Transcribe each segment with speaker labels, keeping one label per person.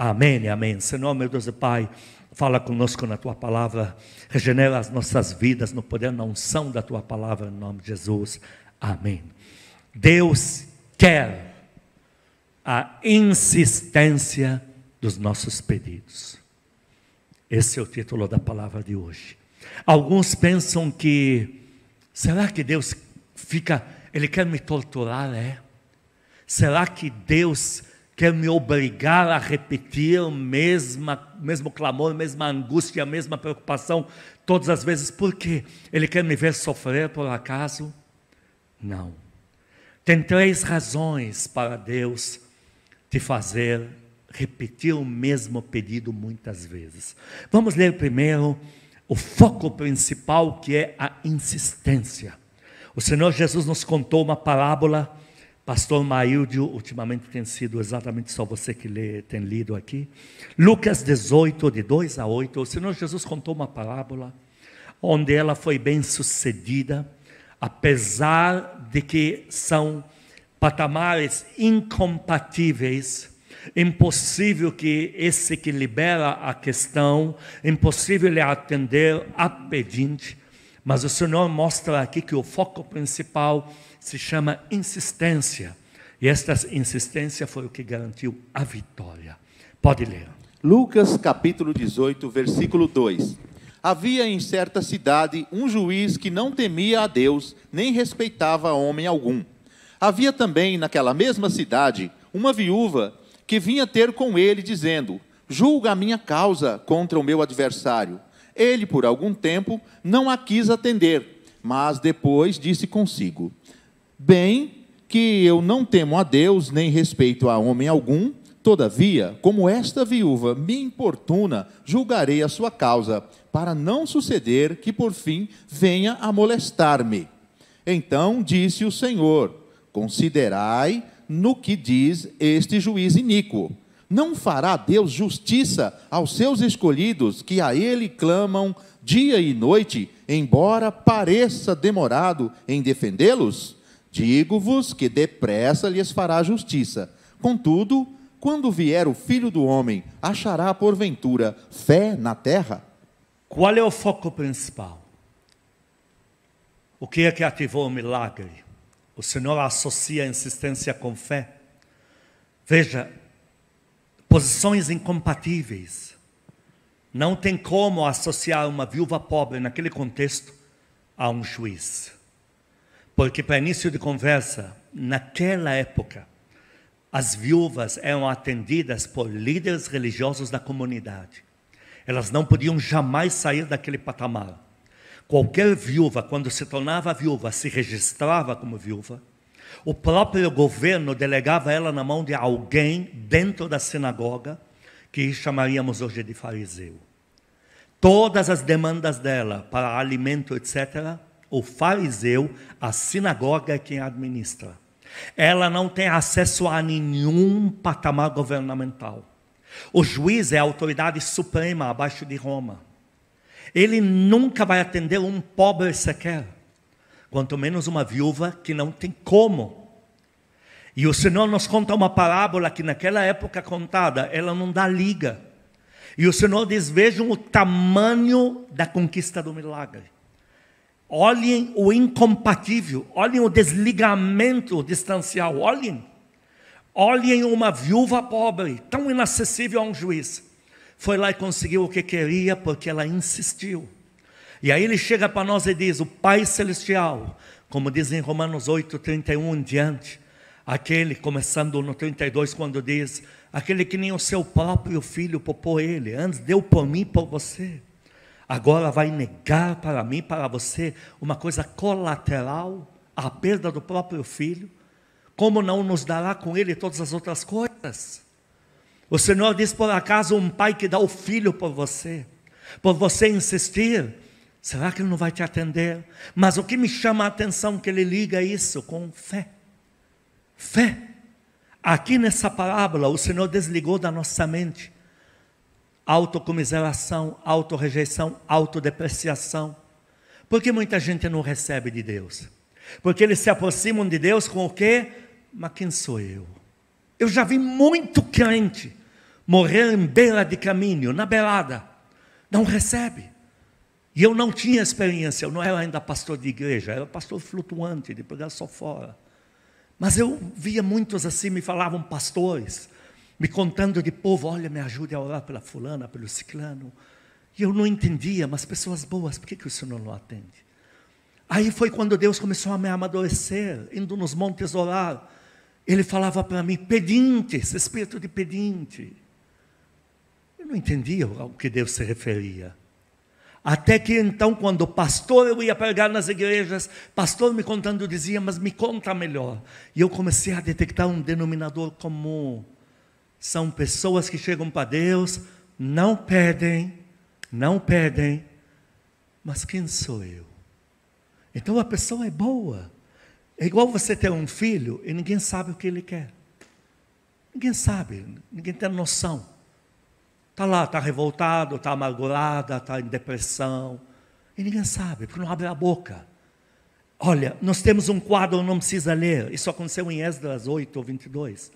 Speaker 1: Amém, amém. Senhor, meu Deus e Pai, fala conosco na tua palavra, regenera as nossas vidas no poder, na unção da tua palavra, em nome de Jesus. Amém. Deus quer a insistência dos nossos pedidos. Esse é o título da palavra de hoje. Alguns pensam que, será que Deus fica, Ele quer me torturar? É. Será que Deus quer me obrigar a repetir o mesmo clamor, a mesma angústia, a mesma preocupação todas as vezes? Por quê? Ele quer me ver sofrer por acaso? Não. Tem três razões para Deus te fazer repetir o mesmo pedido muitas vezes. Vamos ler primeiro o foco principal que é a insistência. O Senhor Jesus nos contou uma parábola, pastor Maíldio, ultimamente tem sido exatamente só você que lê, tem lido aqui. Lucas 18, de 2 a 8, o Senhor Jesus contou uma parábola onde ela foi bem sucedida, apesar de que são patamares incompatíveis impossível que esse que libera a questão, impossível ele atender a pedinte, mas o Senhor mostra aqui que o foco principal se chama insistência, e esta insistência foi o que garantiu a vitória. Pode ler.
Speaker 2: Lucas capítulo 18, versículo 2. Havia em certa cidade um juiz que não temia a Deus, nem respeitava homem algum. Havia também naquela mesma cidade uma viúva que vinha ter com ele, dizendo: Julga a minha causa contra o meu adversário. Ele, por algum tempo, não a quis atender, mas depois disse consigo: Bem que eu não temo a Deus, nem respeito a homem algum, todavia, como esta viúva me importuna, julgarei a sua causa, para não suceder que por fim venha a molestar-me. Então disse o Senhor: Considerai no que diz este juiz iníquo. Não fará Deus justiça aos seus escolhidos que a ele clamam dia e noite, embora pareça demorado em defendê-los? Digo-vos que depressa lhes fará justiça. Contudo, quando vier o filho do homem, achará porventura fé na terra?
Speaker 1: Qual é o foco principal? O que é que ativou o milagre? O Senhor associa a insistência com fé. Veja, posições incompatíveis. Não tem como associar uma viúva pobre naquele contexto a um juiz. Porque, para início de conversa, naquela época, as viúvas eram atendidas por líderes religiosos da comunidade. Elas não podiam jamais sair daquele patamar. Qualquer viúva, quando se tornava viúva, se registrava como viúva. O próprio governo delegava ela na mão de alguém dentro da sinagoga, que chamaríamos hoje de fariseu. Todas as demandas dela para alimento, etc., o fariseu, a sinagoga é quem administra. Ela não tem acesso a nenhum patamar governamental. O juiz é a autoridade suprema abaixo de Roma. Ele nunca vai atender um pobre sequer, quanto menos uma viúva que não tem como. E o Senhor nos conta uma parábola que naquela época contada, ela não dá liga. E o Senhor diz: vejam o tamanho da conquista do milagre. Olhem o incompatível, olhem o desligamento distancial, olhem. Olhem uma viúva pobre, tão inacessível a um juiz foi lá e conseguiu o que queria porque ela insistiu. E aí ele chega para nós e diz: O Pai Celestial, como diz em Romanos 8, 31 em diante, aquele, começando no 32, quando diz: Aquele que nem o seu próprio filho popou ele, antes deu por mim por você, agora vai negar para mim, para você, uma coisa colateral, a perda do próprio filho, como não nos dará com ele todas as outras coisas? O Senhor diz: por acaso um pai que dá o filho por você, por você insistir, será que ele não vai te atender? Mas o que me chama a atenção que ele liga isso com fé. Fé. Aqui nessa parábola, o Senhor desligou da nossa mente autocomiseração, autorrejeição, autodepreciação. Por que muita gente não recebe de Deus? Porque eles se aproximam de Deus com o quê? Mas quem sou eu? Eu já vi muito crente morrer em beira de caminho, na beirada. Não recebe. E eu não tinha experiência, eu não era ainda pastor de igreja, era pastor flutuante, de pegar só fora. Mas eu via muitos assim, me falavam pastores, me contando de povo, olha, me ajude a orar pela fulana, pelo ciclano. E eu não entendia, mas pessoas boas, por que, que o Senhor não atende? Aí foi quando Deus começou a me amadurecer, indo nos montes orar. Ele falava para mim, pedintes, espírito de pedinte. Eu não entendia ao que Deus se referia. Até que então, quando o pastor eu ia pregar nas igrejas, pastor me contando dizia, mas me conta melhor. E eu comecei a detectar um denominador comum. São pessoas que chegam para Deus, não pedem, não pedem, mas quem sou eu? Então a pessoa é boa. É igual você ter um filho e ninguém sabe o que ele quer. Ninguém sabe, ninguém tem noção. Está lá, está revoltado, está amargurada, está em depressão. E ninguém sabe, porque não abre a boca. Olha, nós temos um quadro, não precisa ler. Isso aconteceu em Esdras 8 ou 22.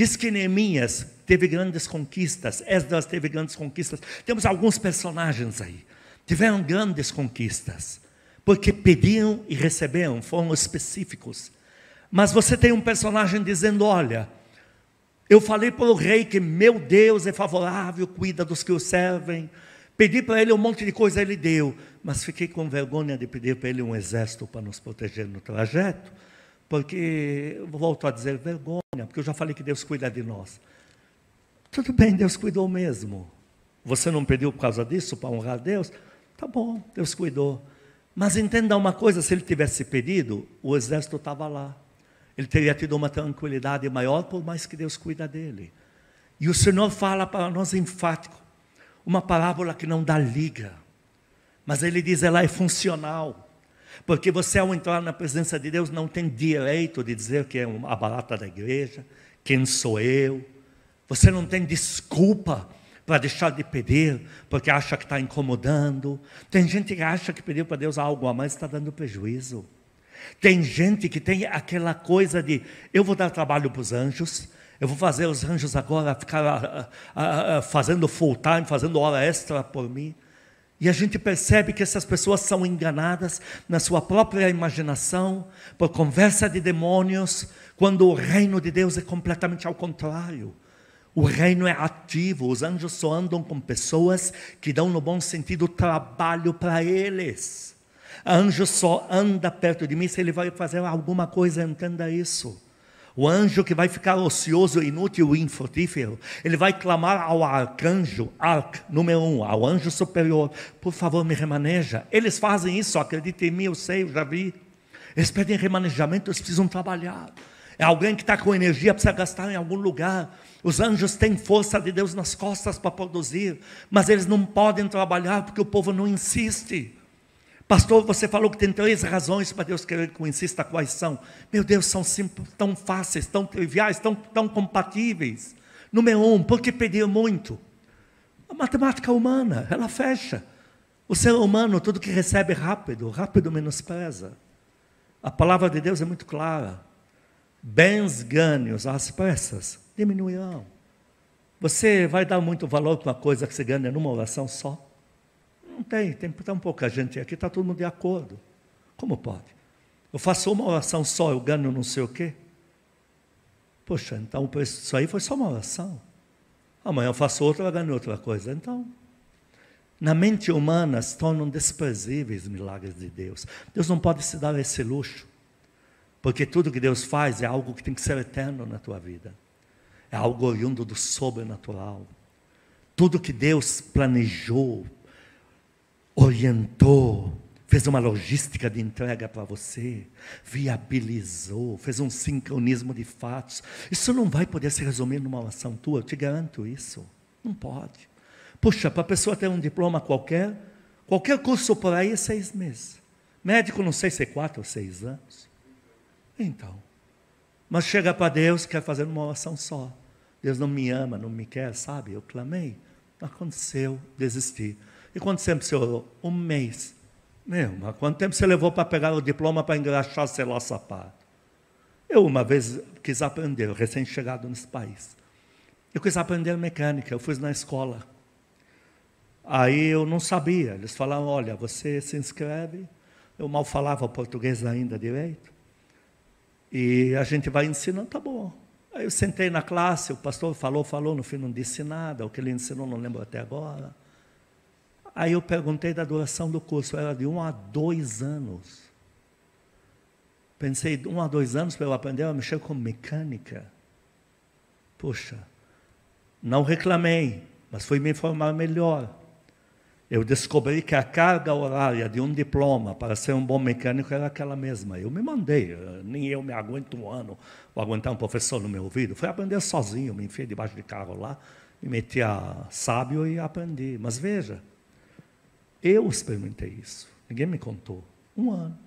Speaker 1: Diz que Neemias teve grandes conquistas, Esdras teve grandes conquistas. Temos alguns personagens aí. Tiveram grandes conquistas. Porque pediam e receberam, foram específicos. Mas você tem um personagem dizendo: olha, eu falei para o rei que meu Deus é favorável, cuida dos que o servem. Pedi para ele um monte de coisa, ele deu. Mas fiquei com vergonha de pedir para ele um exército para nos proteger no trajeto. Porque, volto a dizer, vergonha, porque eu já falei que Deus cuida de nós. Tudo bem, Deus cuidou mesmo. Você não pediu por causa disso, para honrar Deus? Tá bom, Deus cuidou. Mas entenda uma coisa: se ele tivesse pedido, o exército estava lá ele teria tido uma tranquilidade maior, por mais que Deus cuida dele. E o Senhor fala para nós enfático, uma parábola que não dá liga, mas ele diz ela é funcional. Porque você, ao entrar na presença de Deus, não tem direito de dizer que é a barata da igreja, quem sou eu. Você não tem desculpa para deixar de pedir, porque acha que está incomodando. Tem gente que acha que pediu para Deus algo a mais está dando prejuízo. Tem gente que tem aquela coisa de eu vou dar trabalho para os anjos, eu vou fazer os anjos agora ficar a, ah, a, ah, ah, fazendo full time, fazendo hora extra por mim. E a gente percebe que essas pessoas são enganadas na sua própria imaginação, por conversa de demônios, quando o reino de Deus é completamente ao contrário. O reino é ativo, os anjos só andam com pessoas que dão, no bom sentido, trabalho para eles. Anjo só anda perto de mim se ele vai fazer alguma coisa, entenda isso. O anjo que vai ficar ocioso, inútil e infrutífero, ele vai clamar ao arcanjo, arc, número um, ao anjo superior, por favor me remaneja. Eles fazem isso, acredite em mim, eu sei, eu já vi. Eles pedem remanejamento, eles precisam trabalhar. É alguém que está com energia, precisa gastar em algum lugar. Os anjos têm força de Deus nas costas para produzir, mas eles não podem trabalhar porque o povo não insiste. Pastor, você falou que tem três razões para Deus querer que eu insista quais são. Meu Deus, são simples, tão fáceis, tão triviais, tão, tão compatíveis. Número um, porque pedir muito? A matemática humana, ela fecha. O ser humano, tudo que recebe rápido, rápido menospreza. A palavra de Deus é muito clara. Bens ganhos às pressas diminuirão. Você vai dar muito valor para uma coisa que você ganha numa oração só? Não tem, tem tão pouca gente aqui, está todo mundo de acordo. Como pode? Eu faço uma oração só, eu ganho não sei o quê. Poxa, então isso aí foi só uma oração. Amanhã eu faço outra, eu ganho outra coisa. Então, na mente humana se tornam desprezíveis os milagres de Deus. Deus não pode se dar esse luxo. Porque tudo que Deus faz é algo que tem que ser eterno na tua vida. É algo oriundo do sobrenatural. Tudo que Deus planejou, orientou, fez uma logística de entrega para você, viabilizou, fez um sincronismo de fatos. Isso não vai poder se resumir numa oração tua, eu te garanto isso. Não pode. Puxa, para a pessoa ter um diploma qualquer, qualquer curso por aí é seis meses. Médico, não sei se é quatro ou seis anos. Então, mas chega para Deus, quer fazer uma oração só. Deus não me ama, não me quer, sabe? Eu clamei, aconteceu, desisti. E quanto tempo você orou? Um mês. Meu, mas quanto tempo você levou para pegar o diploma para engraxar, sei lá, sapato? Eu uma vez quis aprender, recém-chegado nesse país. Eu quis aprender mecânica, eu fui na escola. Aí eu não sabia. Eles falaram: olha, você se inscreve. Eu mal falava português ainda direito. E a gente vai ensinando, tá bom. Aí eu sentei na classe, o pastor falou, falou, no fim não disse nada, o que ele ensinou não lembro até agora. Aí eu perguntei da duração do curso, era de um a dois anos. Pensei, um a dois anos para eu aprender a mexer com mecânica. Poxa, não reclamei, mas fui me informar melhor. Eu descobri que a carga horária de um diploma para ser um bom mecânico era aquela mesma. Eu me mandei, nem eu me aguento um ano vou aguentar um professor no meu ouvido. Fui aprender sozinho, me enfiei debaixo de carro lá, me meti a sábio e aprendi. Mas veja, eu experimentei isso. Ninguém me contou. Um ano.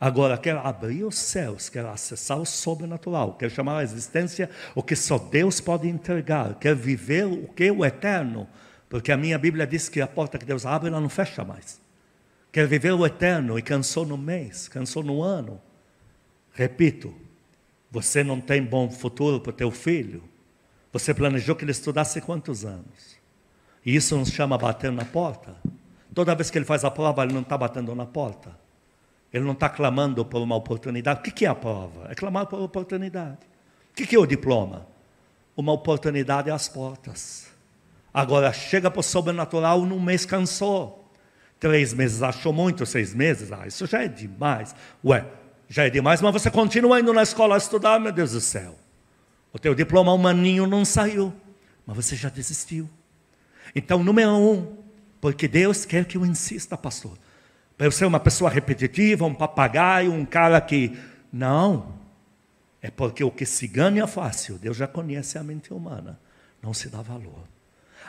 Speaker 1: Agora, quero abrir os céus, quero acessar o sobrenatural, quero chamar a existência o que só Deus pode entregar, quero viver o que é o eterno, porque a minha Bíblia diz que a porta que Deus abre, ela não fecha mais. Quero viver o eterno e cansou no mês, cansou no ano. Repito, você não tem bom futuro para o teu filho? Você planejou que ele estudasse quantos anos? E isso nos chama bater na porta? Toda vez que ele faz a prova, ele não está batendo na porta. Ele não está clamando por uma oportunidade. O que é a prova? É clamar por oportunidade. O que é o diploma? Uma oportunidade às portas. Agora, chega para o sobrenatural, num mês cansou. Três meses achou muito, seis meses, ah, isso já é demais. Ué, já é demais, mas você continua indo na escola a estudar, meu Deus do céu. O teu diploma humaninho não saiu, mas você já desistiu. Então, número um, porque Deus quer que eu insista, pastor. Para eu ser uma pessoa repetitiva, um papagaio, um cara que. Não. É porque o que se ganha fácil, Deus já conhece a mente humana. Não se dá valor.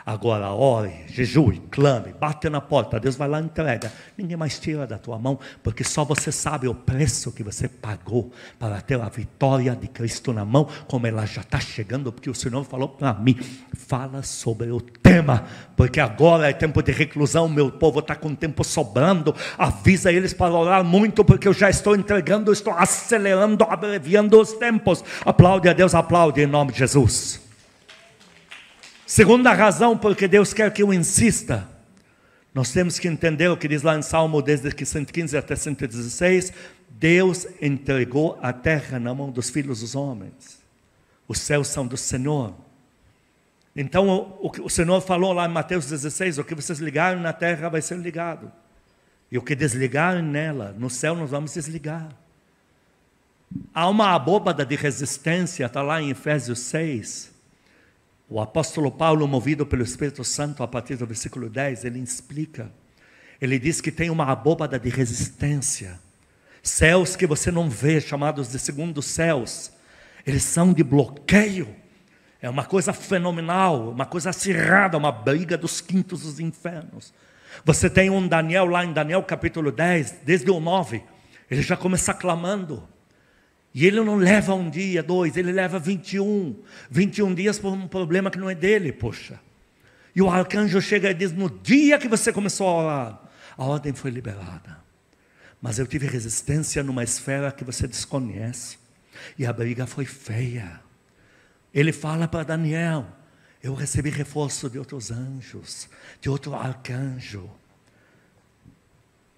Speaker 1: Agora, ore, jejue, clame, bate na porta, Deus vai lá e entrega. Ninguém mais tira da tua mão, porque só você sabe o preço que você pagou para ter a vitória de Cristo na mão, como ela já está chegando, porque o Senhor falou para mim: fala sobre o tema, porque agora é tempo de reclusão, meu povo está com tempo sobrando. Avisa eles para orar muito, porque eu já estou entregando, estou acelerando, abreviando os tempos. Aplaude a Deus, aplaude em nome de Jesus. Segunda razão porque Deus quer que eu insista. Nós temos que entender o que diz lá em Salmo, desde que 115 até 116. Deus entregou a terra na mão dos filhos dos homens. Os céus são do Senhor. Então, o, o, o Senhor falou lá em Mateus 16: o que vocês ligarem na terra vai ser ligado. E o que desligarem nela, no céu nós vamos desligar. Há uma abóbada de resistência, está lá em Efésios 6 o apóstolo Paulo, movido pelo Espírito Santo, a partir do versículo 10, ele explica. Ele diz que tem uma abóbada de resistência. Céus que você não vê, chamados de segundo céus, eles são de bloqueio. É uma coisa fenomenal, uma coisa acirrada, uma briga dos quintos dos infernos. Você tem um Daniel lá em Daniel capítulo 10, desde o 9, ele já começa clamando. E ele não leva um dia, dois, ele leva 21. 21 dias por um problema que não é dele, poxa. E o arcanjo chega e diz: No dia que você começou a orar, a ordem foi liberada. Mas eu tive resistência numa esfera que você desconhece. E a briga foi feia. Ele fala para Daniel: Eu recebi reforço de outros anjos, de outro arcanjo.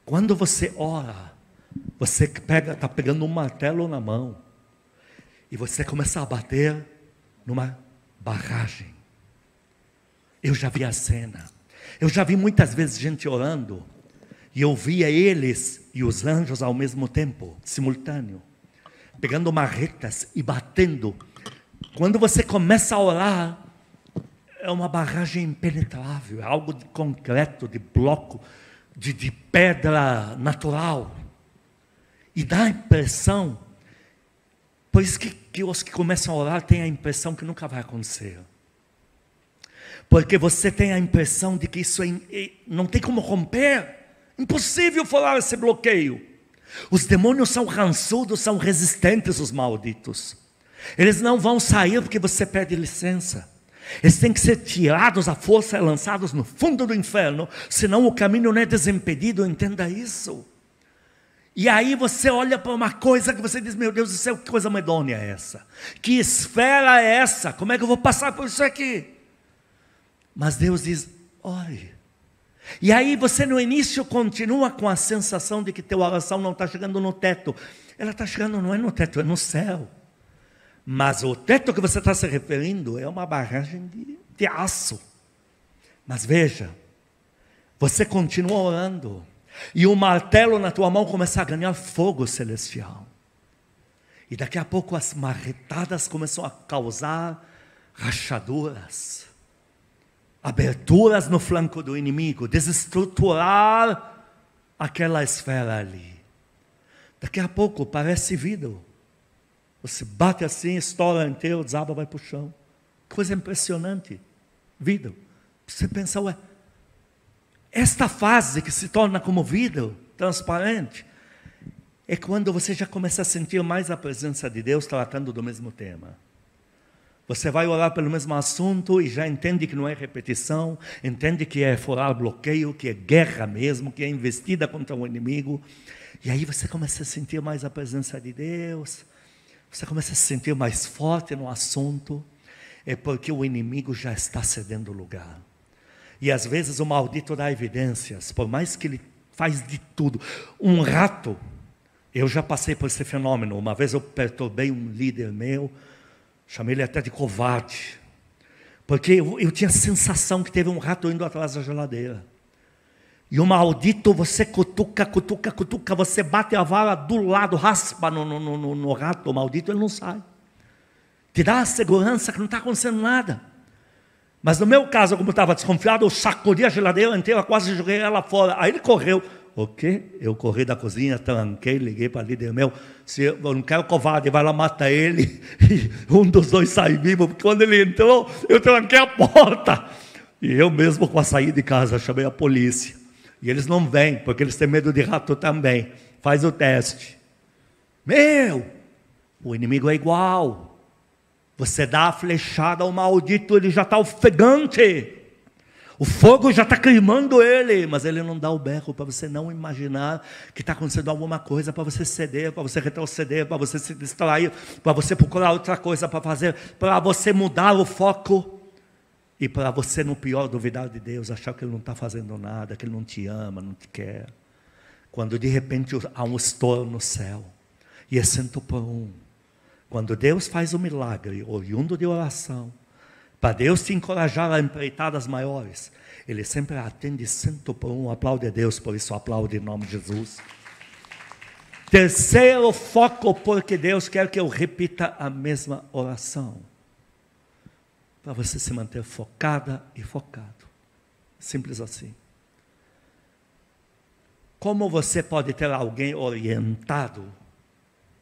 Speaker 1: Quando você ora, você pega, está pegando um martelo na mão e você começa a bater numa barragem. Eu já vi a cena. Eu já vi muitas vezes gente orando e eu via eles e os anjos ao mesmo tempo, simultâneo, pegando marretas e batendo. Quando você começa a orar, é uma barragem impenetrável, é algo de concreto, de bloco, de, de pedra natural. E dá a impressão, por isso que, que os que começam a orar têm a impressão que nunca vai acontecer. Porque você tem a impressão de que isso é, é, não tem como romper. Impossível furar esse bloqueio. Os demônios são rançudos, são resistentes, os malditos. Eles não vão sair porque você pede licença. Eles têm que ser tirados à força e lançados no fundo do inferno, senão o caminho não é desimpedido, entenda isso. E aí você olha para uma coisa que você diz, meu Deus do céu, que coisa medonha é essa? Que esfera é essa? Como é que eu vou passar por isso aqui? Mas Deus diz, olhe. E aí você no início continua com a sensação de que teu oração não está chegando no teto. Ela está chegando, não é no teto, é no céu. Mas o teto que você está se referindo é uma barragem de, de aço. Mas veja, você continua orando e o martelo na tua mão começa a ganhar fogo celestial. E daqui a pouco as marretadas começam a causar rachaduras, aberturas no flanco do inimigo, desestruturar aquela esfera ali. Daqui a pouco parece vidro. Você bate assim, estoura inteiro, desaba, vai para o chão. Coisa impressionante. Vidro. Você pensa, ué, esta fase que se torna como vidro, transparente, é quando você já começa a sentir mais a presença de Deus tratando do mesmo tema. Você vai orar pelo mesmo assunto e já entende que não é repetição, entende que é furar bloqueio, que é guerra mesmo, que é investida contra o inimigo. E aí você começa a sentir mais a presença de Deus, você começa a se sentir mais forte no assunto, é porque o inimigo já está cedendo lugar. E às vezes o maldito dá evidências, por mais que ele faz de tudo. Um rato, eu já passei por esse fenômeno. Uma vez eu perturbei um líder meu, chamei ele até de covarde, porque eu, eu tinha a sensação que teve um rato indo atrás da geladeira. E o maldito, você cutuca, cutuca, cutuca, você bate a vara do lado, raspa no, no, no, no rato, o maldito, ele não sai. Te dá a segurança que não está acontecendo nada. Mas no meu caso, como estava desconfiado, eu sacudi a geladeira inteira, quase joguei ela fora. Aí ele correu. O quê? Eu corri da cozinha, tranquei, liguei para o líder meu. Se eu, não quero covarde, vai lá, mata ele. E um dos dois sai vivo, porque quando ele entrou, eu tranquei a porta. E eu mesmo, com a saída de casa, chamei a polícia. E eles não vêm, porque eles têm medo de rato também. Faz o teste. Meu, o inimigo é igual. Você dá a flechada ao maldito, ele já está ofegante. O fogo já está queimando ele, mas ele não dá o berro para você não imaginar que está acontecendo alguma coisa para você ceder, para você retroceder, para você se distrair, para você procurar outra coisa para fazer, para você mudar o foco e para você, no pior, duvidar de Deus, achar que Ele não está fazendo nada, que Ele não te ama, não te quer. Quando de repente há um estouro no céu e é cento por um quando Deus faz um milagre, oriundo de oração, para Deus te encorajar a empreitadas maiores, Ele sempre atende cento por um. Aplaude a Deus, por isso aplaude em nome de Jesus. Terceiro foco, porque Deus quer que eu repita a mesma oração. Para você se manter focada e focado. Simples assim. Como você pode ter alguém orientado,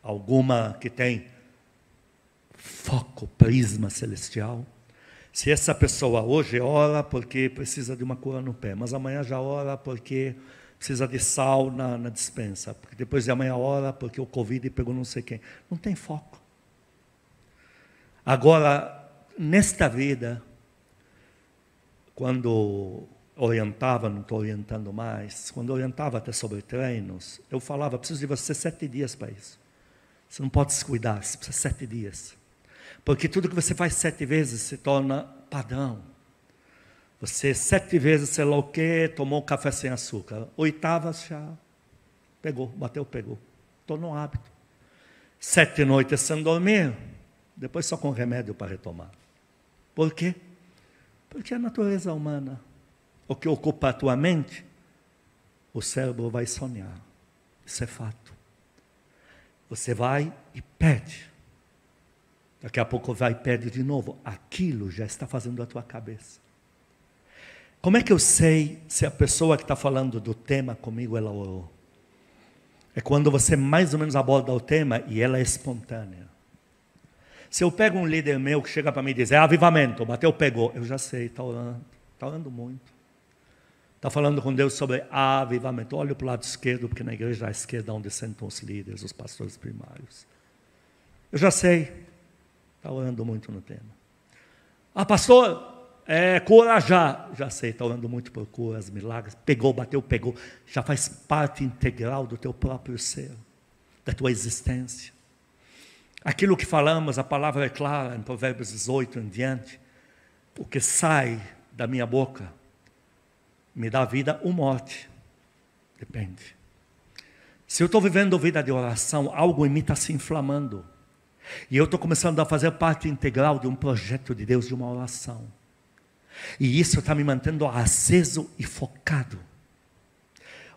Speaker 1: alguma que tem foco, prisma celestial. Se essa pessoa hoje ora porque precisa de uma cura no pé, mas amanhã já ora porque precisa de sal na, na dispensa, porque depois de amanhã ora porque o Covid pegou não sei quem. Não tem foco. Agora, nesta vida, quando orientava, não estou orientando mais, quando orientava até sobre treinos, eu falava, preciso de você sete dias para isso. Você não pode se cuidar, você precisa de sete dias. Porque tudo que você faz sete vezes se torna padrão. Você sete vezes, sei lá o quê, tomou um café sem açúcar. Oitava já pegou, bateu, pegou. Tornou um hábito. Sete noites sem dormir, depois só com remédio para retomar. Por quê? Porque a natureza humana, o que ocupa a tua mente, o cérebro vai sonhar. Isso é fato. Você vai e pede. Daqui a pouco vai e pede de novo. Aquilo já está fazendo a tua cabeça. Como é que eu sei se a pessoa que está falando do tema comigo, ela orou? É quando você mais ou menos aborda o tema e ela é espontânea. Se eu pego um líder meu que chega para mim e diz, é avivamento, bateu, pegou, eu já sei, está orando, está orando muito. Está falando com Deus sobre avivamento. Olha para o lado esquerdo, porque na igreja à esquerda é onde sentam os líderes, os pastores primários. Eu já sei. Está orando muito no tema. Ah, pastor, É, cura já. Já sei, está orando muito por curas, milagres. Pegou, bateu, pegou. Já faz parte integral do teu próprio ser, da tua existência. Aquilo que falamos, a palavra é clara em Provérbios 18 em diante. O que sai da minha boca me dá vida ou morte. Depende. Se eu estou vivendo vida de oração, algo em mim está se inflamando. E eu estou começando a fazer parte integral de um projeto de Deus, de uma oração. E isso está me mantendo aceso e focado.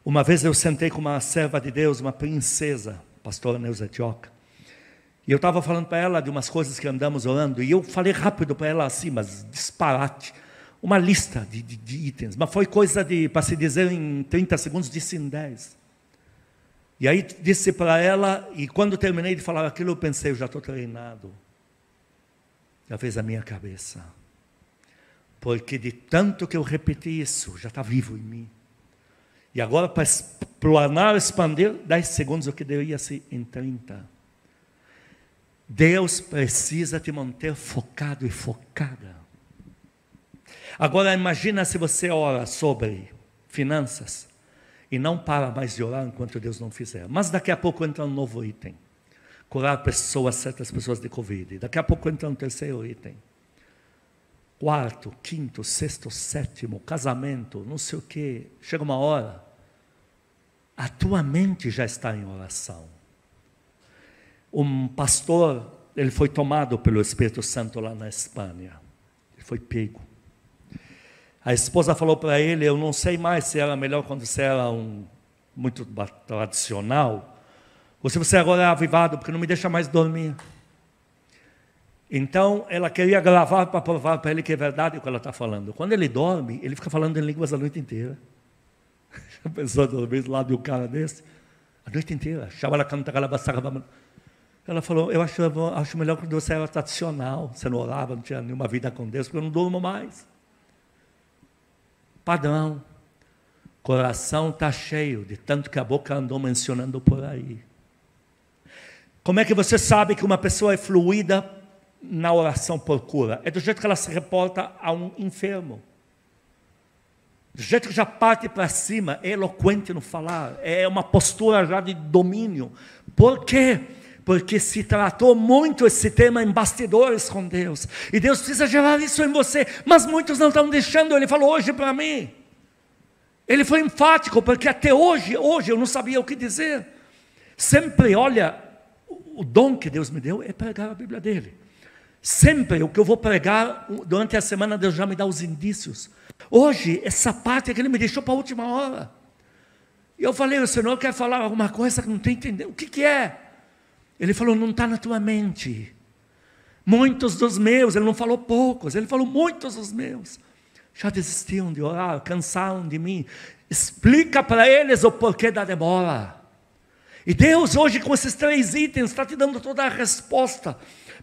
Speaker 1: Uma vez eu sentei com uma serva de Deus, uma princesa, pastora Neuza Tioca. E eu estava falando para ela de umas coisas que andamos orando. E eu falei rápido para ela assim, mas disparate. Uma lista de, de, de itens. Mas foi coisa de, para se dizer em 30 segundos, disse em 10. E aí disse para ela, e quando terminei de falar aquilo, eu pensei, eu já estou treinado. Já fez a minha cabeça. Porque de tanto que eu repeti isso, já está vivo em mim. E agora, para planar, expandir, 10 segundos, o que deveria ser em 30. Deus precisa te manter focado e focada. Agora, imagina se você ora sobre finanças e não para mais de orar enquanto Deus não fizer. Mas daqui a pouco entra um novo item. Curar pessoas, certas pessoas de Covid. Daqui a pouco entra um terceiro item. Quarto, quinto, sexto, sétimo, casamento, não sei o quê. Chega uma hora, a tua mente já está em oração. Um pastor, ele foi tomado pelo Espírito Santo lá na Espanha. Ele foi pego. A esposa falou para ele: Eu não sei mais se era melhor quando você era um muito tradicional, ou se você agora é avivado, porque não me deixa mais dormir. Então, ela queria gravar para provar para ele que é verdade o que ela está falando. Quando ele dorme, ele fica falando em línguas a noite inteira. Já pensou dormir do lado de um cara desse? A noite inteira. Ela falou, eu acho, eu acho melhor quando você era tradicional, você não orava, não tinha nenhuma vida com Deus, porque eu não durmo mais padrão. Coração está cheio de tanto que a boca andou mencionando por aí. Como é que você sabe que uma pessoa é fluida na oração por cura? É do jeito que ela se reporta a um enfermo. Do jeito que já parte para cima, é eloquente no falar, é uma postura já de domínio. Por quê? Porque se tratou muito esse tema em bastidores com Deus, e Deus precisa gerar isso em você, mas muitos não estão deixando, ele falou hoje para mim, ele foi enfático, porque até hoje, hoje eu não sabia o que dizer, sempre, olha, o dom que Deus me deu é pregar a Bíblia dele, sempre o que eu vou pregar, durante a semana Deus já me dá os indícios, hoje, essa parte é que ele me deixou para a última hora, e eu falei, o Senhor quer falar alguma coisa que não tem entendendo, o que que é? Ele falou: não está na tua mente. Muitos dos meus, ele não falou poucos, ele falou muitos dos meus. Já desistiam de orar, cansaram de mim. Explica para eles o porquê da demora. E Deus, hoje, com esses três itens, está te dando toda a resposta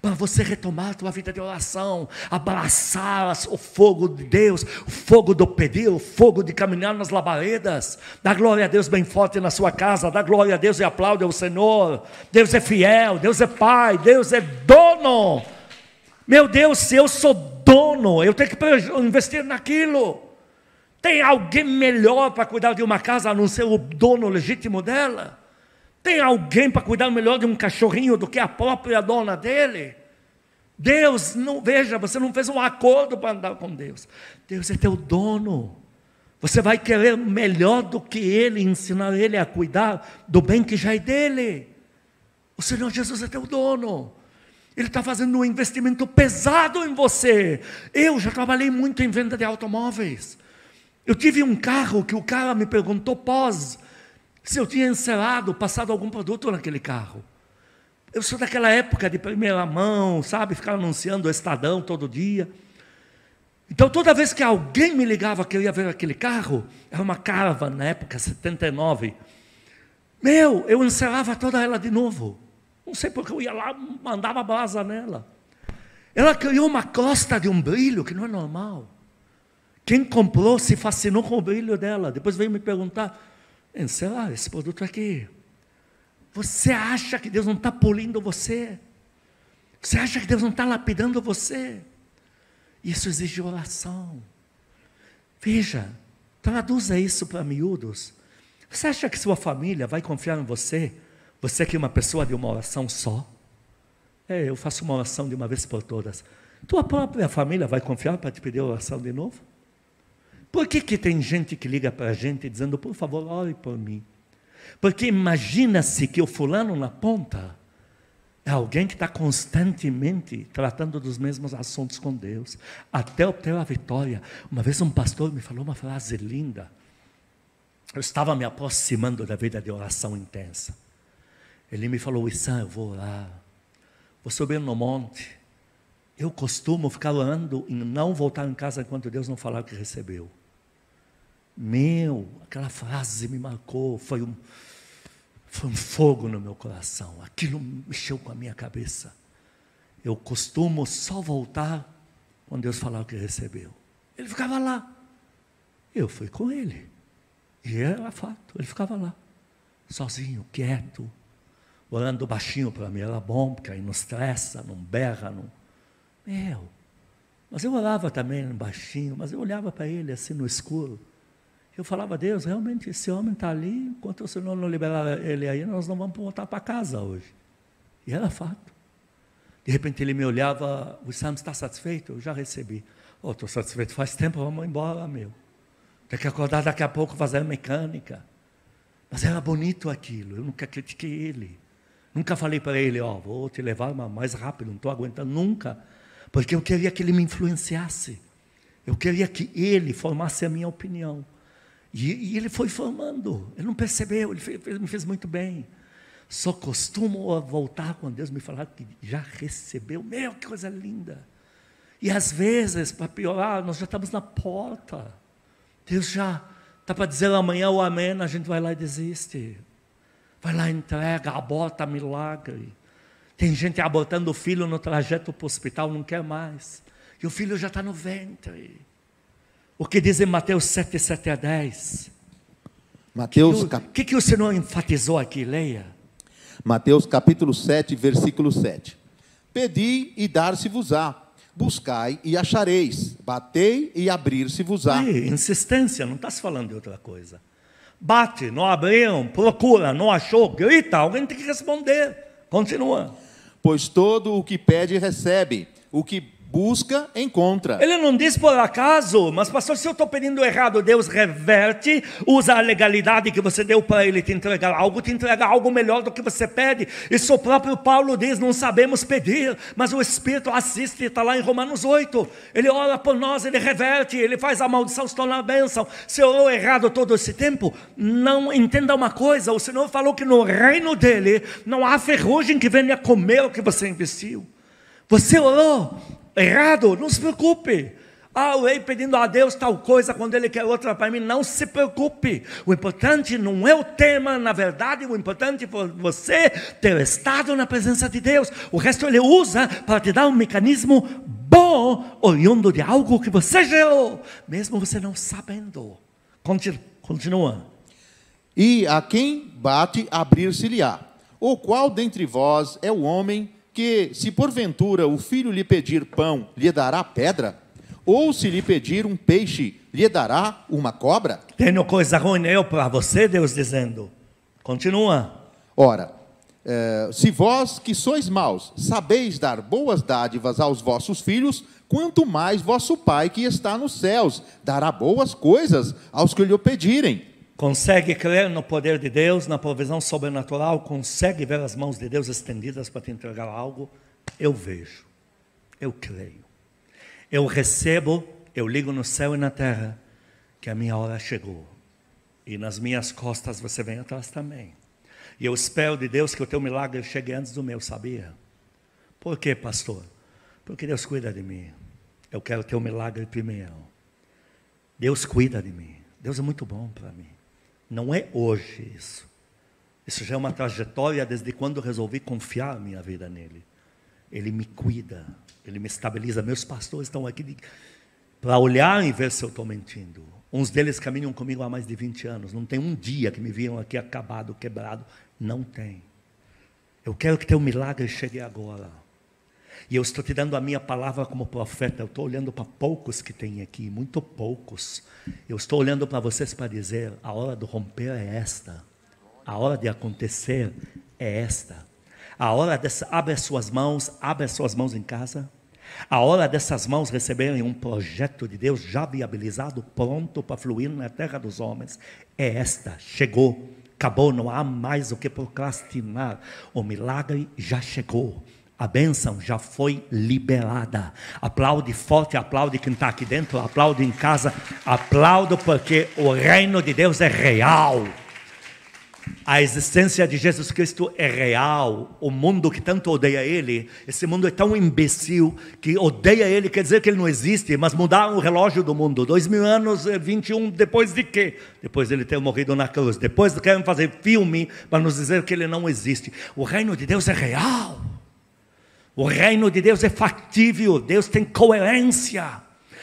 Speaker 1: para você retomar a tua vida de oração, abraçar o fogo de Deus, o fogo do pedir, o fogo de caminhar nas labaredas. Dá glória a Deus bem forte na sua casa, dá glória a Deus e aplaude ao Senhor. Deus é fiel, Deus é Pai, Deus é dono. Meu Deus, se eu sou dono, eu tenho que investir naquilo. Tem alguém melhor para cuidar de uma casa a não ser o dono legítimo dela? Tem alguém para cuidar melhor de um cachorrinho do que a própria dona dele? Deus, não veja, você não fez um acordo para andar com Deus. Deus é teu dono. Você vai querer melhor do que ele, ensinar ele a cuidar do bem que já é dele. O Senhor Jesus é teu dono. Ele está fazendo um investimento pesado em você. Eu já trabalhei muito em venda de automóveis. Eu tive um carro que o cara me perguntou pós se eu tinha encerado, passado algum produto naquele carro. Eu sou daquela época de primeira mão, sabe? Ficar anunciando o Estadão todo dia. Então, toda vez que alguém me ligava que eu ia ver aquele carro, era uma Caravan na época, 79. Meu, eu encerrava toda ela de novo. Não sei porque eu ia lá, mandava brasa nela. Ela criou uma costa de um brilho que não é normal. Quem comprou se fascinou com o brilho dela. Depois veio me perguntar: Encerrar esse produto aqui. Você acha que Deus não está polindo você? Você acha que Deus não está lapidando você? Isso exige oração. Veja, traduza isso para miúdos. Você acha que sua família vai confiar em você? Você que é uma pessoa de uma oração só? É, eu faço uma oração de uma vez por todas. Tua própria família vai confiar para te pedir oração de novo? Por que, que tem gente que liga para a gente dizendo, por favor, ore por mim? Porque imagina-se que o fulano na ponta é alguém que está constantemente tratando dos mesmos assuntos com Deus, até obter a vitória. Uma vez um pastor me falou uma frase linda. Eu estava me aproximando da vida de oração intensa. Ele me falou, Issam, eu vou orar. Vou subir no monte. Eu costumo ficar orando e não voltar em casa enquanto Deus não falar o que recebeu. Meu, aquela frase me marcou, foi um, foi um fogo no meu coração. Aquilo mexeu com a minha cabeça. Eu costumo só voltar quando Deus falar o que recebeu. Ele ficava lá. Eu fui com ele. E era fato, ele ficava lá, sozinho, quieto, orando baixinho para mim. Era bom, porque aí não estressa, não berra, não. Meu. Mas eu orava também baixinho, mas eu olhava para ele assim no escuro. Eu falava, Deus, realmente esse homem está ali, enquanto o Senhor não liberar ele aí, nós não vamos voltar para casa hoje. E era fato. De repente ele me olhava, o Sam está satisfeito? Eu já recebi. Oh, estou satisfeito faz tempo, vamos embora, meu. Tem que acordar daqui a pouco fazer mecânica. Mas era bonito aquilo, eu nunca critiquei ele. Nunca falei para ele, ó, oh, vou te levar mais rápido, não estou aguentando nunca. Porque eu queria que ele me influenciasse. Eu queria que ele formasse a minha opinião. E, e ele foi formando, ele não percebeu, ele fez, me fez muito bem. Só costumo voltar quando Deus me falar que já recebeu. Meu, que coisa linda. E às vezes, para piorar, nós já estamos na porta. Deus já está para dizer amanhã o amém, a gente vai lá e desiste. Vai lá, entrega, aborta milagre. Tem gente abortando o filho no trajeto para o hospital, não quer mais. E o filho já está no ventre. O que diz em Mateus 7, 7 a 10?
Speaker 2: Mateus,
Speaker 1: o cap... que, que o Senhor enfatizou aqui? Leia.
Speaker 2: Mateus capítulo 7, versículo 7. Pedi e dar-se-vos-á. Buscai e achareis. Batei e abrir-se-vos-á.
Speaker 1: Insistência, não está se falando de outra coisa. Bate, não abriram, procura, não achou, grita, alguém tem que responder. Continua.
Speaker 2: Pois todo o que pede recebe, o que busca, encontra.
Speaker 1: Ele não diz por acaso, mas pastor, se eu estou pedindo errado, Deus reverte, usa a legalidade que você deu para ele te entregar algo, te entrega algo melhor do que você pede. Isso o próprio Paulo diz: não sabemos pedir, mas o Espírito assiste, está lá em Romanos 8. Ele ora por nós, ele reverte, ele faz a maldição se tornar bênção. Se orou errado todo esse tempo, não entenda uma coisa: o Senhor falou que no reino dele não há ferrugem que venha comer o que você investiu. Você orou, errado, não se preocupe. Ah, eu pedindo a Deus tal coisa quando Ele quer outra para mim. Não se preocupe. O importante não é o tema, na verdade, o importante foi você ter estado na presença de Deus. O resto Ele usa para te dar um mecanismo bom, oriundo de algo que você gerou, mesmo você não sabendo. Continua.
Speaker 2: E a quem bate, abrir-se-lhe-á. O qual dentre vós é o homem que, se porventura o filho lhe pedir pão, lhe dará pedra? Ou se lhe pedir um peixe, lhe dará uma cobra?
Speaker 1: Tenho coisa ruim eu para você, Deus dizendo. Continua.
Speaker 2: Ora, eh, se vós que sois maus, sabeis dar boas dádivas aos vossos filhos, quanto mais vosso Pai que está nos céus dará boas coisas aos que lhe pedirem.
Speaker 1: Consegue crer no poder de Deus, na provisão sobrenatural? Consegue ver as mãos de Deus estendidas para te entregar algo? Eu vejo, eu creio. Eu recebo, eu ligo no céu e na terra que a minha hora chegou. E nas minhas costas você vem atrás também. E eu espero de Deus que o teu milagre chegue antes do meu, sabia? Por quê, pastor? Porque Deus cuida de mim. Eu quero o milagre primeiro. Deus cuida de mim. Deus é muito bom para mim. Não é hoje isso. Isso já é uma trajetória desde quando resolvi confiar minha vida nele. Ele me cuida, ele me estabiliza. Meus pastores estão aqui para olhar e ver se eu estou mentindo. Uns deles caminham comigo há mais de 20 anos. Não tem um dia que me viram aqui acabado, quebrado. Não tem. Eu quero que teu milagre chegue agora. E eu estou te dando a minha palavra como profeta. Eu estou olhando para poucos que tem aqui, muito poucos. Eu estou olhando para vocês para dizer: a hora do romper é esta. A hora de acontecer é esta. A hora dessa, abre as suas mãos, abre as suas mãos em casa. A hora dessas mãos receberem um projeto de Deus já viabilizado, pronto para fluir na terra dos homens, é esta. Chegou, acabou, não há mais o que procrastinar. O milagre já chegou. A bênção já foi liberada. Aplaude forte, aplaude quem está aqui dentro, aplaude em casa, aplaudo porque o reino de Deus é real. A existência de Jesus Cristo é real. O mundo que tanto odeia Ele, esse mundo é tão imbecil que odeia Ele, quer dizer que Ele não existe, mas mudaram o relógio do mundo. Dois mil anos, 21, depois de quê? Depois de Ele ter morrido na cruz. Depois querem fazer filme para nos dizer que Ele não existe. O reino de Deus é real. O reino de Deus é factível. Deus tem coerência.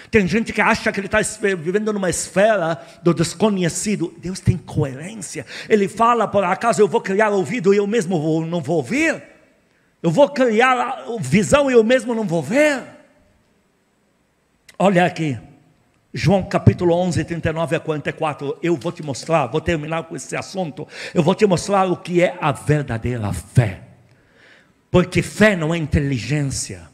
Speaker 1: Tem gente que acha que ele está vivendo numa esfera do desconhecido. Deus tem coerência. Ele fala, por acaso eu vou criar ouvido e eu mesmo vou, não vou ouvir? Eu vou criar visão e eu mesmo não vou ver? Olha aqui. João capítulo 11, 39 a 44. Eu vou te mostrar, vou terminar com esse assunto. Eu vou te mostrar o que é a verdadeira fé. Porque fé não é inteligência.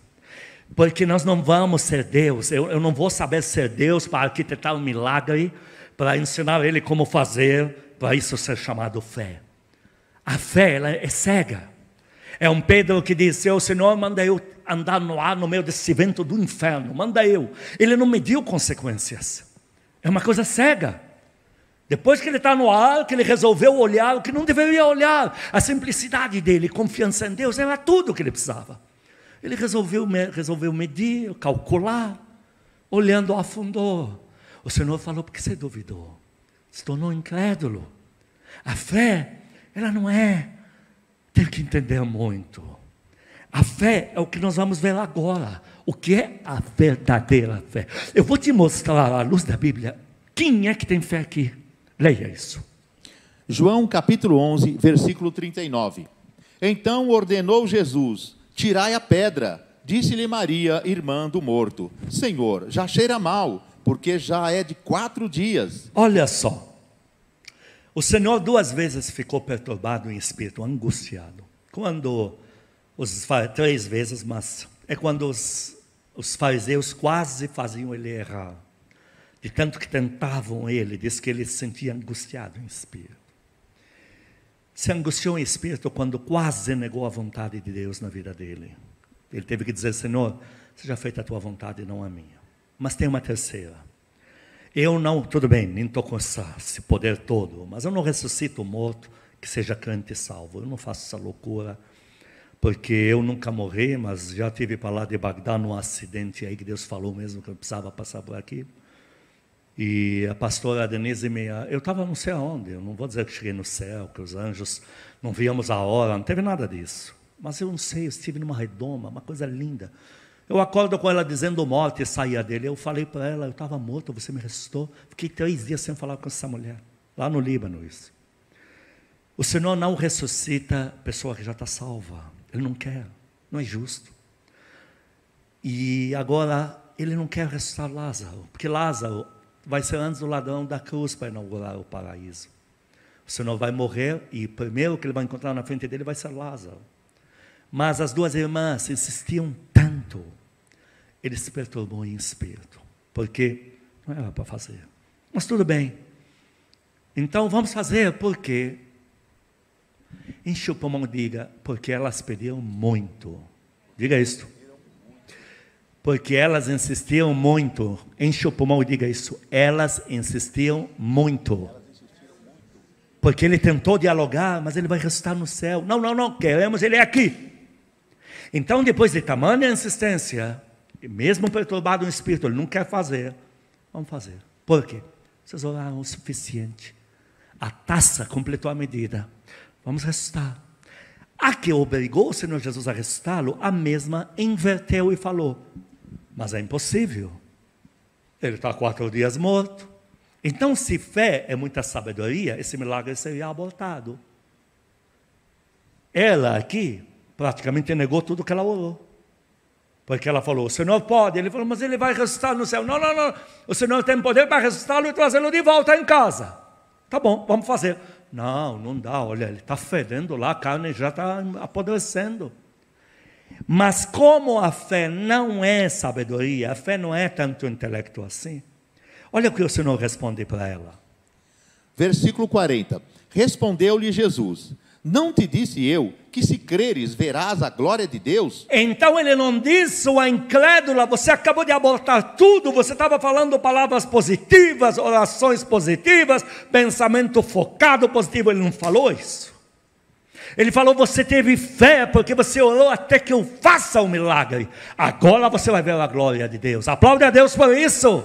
Speaker 1: Porque nós não vamos ser Deus. Eu, eu não vou saber ser Deus para arquitetar um milagre, para ensinar Ele como fazer, para isso ser chamado fé. A fé ela é cega. É um Pedro que diz: O Senhor manda eu andar no ar no meio desse vento do inferno, manda eu. Ele não mediu consequências. É uma coisa cega. Depois que ele está no ar, que ele resolveu olhar o que não deveria olhar, a simplicidade dele, confiança em Deus, era tudo o que ele precisava. Ele resolveu, resolveu medir, calcular, olhando afundou. O Senhor falou: porque você duvidou? Se tornou incrédulo. A fé, ela não é. Tem que entender muito. A fé é o que nós vamos ver agora. O que é a verdadeira fé? Eu vou te mostrar à luz da Bíblia quem é que tem fé aqui. Leia isso.
Speaker 2: João capítulo 11, versículo 39. Então ordenou Jesus: Tirai a pedra. Disse-lhe Maria, irmã do morto: Senhor, já cheira mal, porque já é de quatro dias.
Speaker 1: Olha só. O Senhor duas vezes ficou perturbado em espírito, angustiado. Quando os três vezes, mas é quando os, os fariseus quase faziam ele errar. De tanto que tentavam ele, diz que ele se sentia angustiado em espírito se angustiou em espírito quando quase negou a vontade de Deus na vida dele. Ele teve que dizer: Senhor, seja feita a tua vontade e não a minha. Mas tem uma terceira. Eu não, tudo bem, nem estou com esse poder todo, mas eu não ressuscito o morto que seja crente e salvo. Eu não faço essa loucura, porque eu nunca morri, mas já tive para lá de Bagdá num acidente aí que Deus falou mesmo que eu precisava passar por aqui. E a pastora Denise me. Eu estava não sei aonde, eu não vou dizer que cheguei no céu, que os anjos não víamos a hora, não teve nada disso. Mas eu não sei, eu estive numa redoma, uma coisa linda. Eu acordo com ela dizendo morte e saía dele. Eu falei para ela, eu estava morto, você me ressuscitou. Fiquei três dias sem falar com essa mulher, lá no Líbano, isso. O Senhor não ressuscita pessoa que já está salva. Ele não quer, não é justo. E agora, ele não quer ressuscitar Lázaro, porque Lázaro vai ser antes do ladrão da cruz para inaugurar o paraíso. O Senhor vai morrer e o primeiro que ele vai encontrar na frente dele vai ser Lázaro. Mas as duas irmãs insistiam tanto, ele se perturbou em espírito, porque não era para fazer. Mas tudo bem. Então vamos fazer, porque enche o pulmão, diga, porque elas pediram muito. Diga isto porque elas insistiam muito. Enche o pulmão e diga isso. Elas insistiam muito. Porque ele tentou dialogar, mas ele vai ressuscitar no céu. Não, não, não, queremos ele aqui. Então, depois de tamanha insistência, mesmo perturbado no espírito, ele não quer fazer. Vamos fazer. Por quê? Vocês oraram o suficiente. A taça completou a medida. Vamos ressuscitar. A que obrigou o Senhor Jesus a ressuscitá-lo, a mesma inverteu e falou: mas é impossível. Ele está quatro dias morto. Então, se fé é muita sabedoria, esse milagre seria abortado. Ela aqui praticamente negou tudo que ela orou. Porque ela falou: o Senhor pode. Ele falou: mas ele vai ressuscitar no céu. Não, não, não. O Senhor tem poder para ressuscitá-lo e trazê-lo de volta em casa. Tá bom, vamos fazer. Não, não dá. Olha, ele está fedendo lá, a carne já está apodrecendo. Mas como a fé não é sabedoria, a fé não é tanto intelecto assim. Olha o que o Senhor responde para ela.
Speaker 2: Versículo 40. Respondeu-lhe Jesus: Não te disse eu que se creres verás a glória de Deus?
Speaker 1: Então ele não disse, sua incrédula, você acabou de abortar tudo, você estava falando palavras positivas, orações positivas, pensamento focado positivo, ele não falou isso. Ele falou: Você teve fé porque você orou até que eu faça o milagre. Agora você vai ver a glória de Deus. Aplaude a Deus por isso.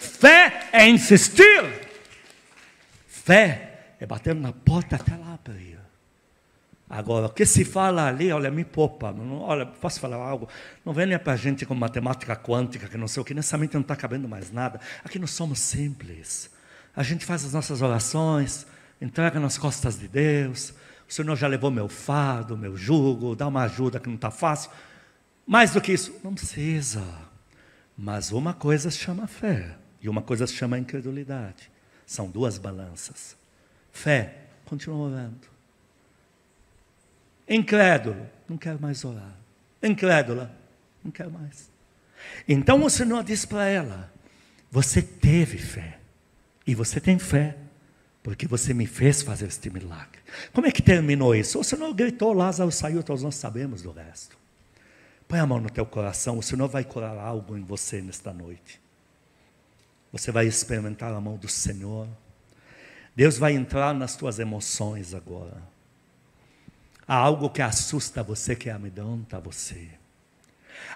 Speaker 1: Fé é insistir. Fé é bater na porta até lá abrir. Agora, o que se fala ali, olha, me poupa. Olha, posso falar algo? Não venha para a gente com matemática quântica, que não sei o que, nessa mente não está cabendo mais nada. Aqui nós somos simples. A gente faz as nossas orações, entrega nas costas de Deus. O Senhor já levou meu fardo, meu jugo, dá uma ajuda que não está fácil. Mais do que isso, não precisa. Mas uma coisa se chama fé e uma coisa se chama incredulidade. São duas balanças. Fé, continua orando. Incrédulo, não quero mais orar. Incrédula, não quero mais. Então o Senhor disse para ela: Você teve fé. E você tem fé, porque você me fez fazer este milagre. Como é que terminou isso? O Senhor gritou, Lázaro saiu, todos nós sabemos do resto. Põe a mão no teu coração, o Senhor vai curar algo em você nesta noite. Você vai experimentar a mão do Senhor. Deus vai entrar nas tuas emoções agora. Há algo que assusta você, que amedronta você.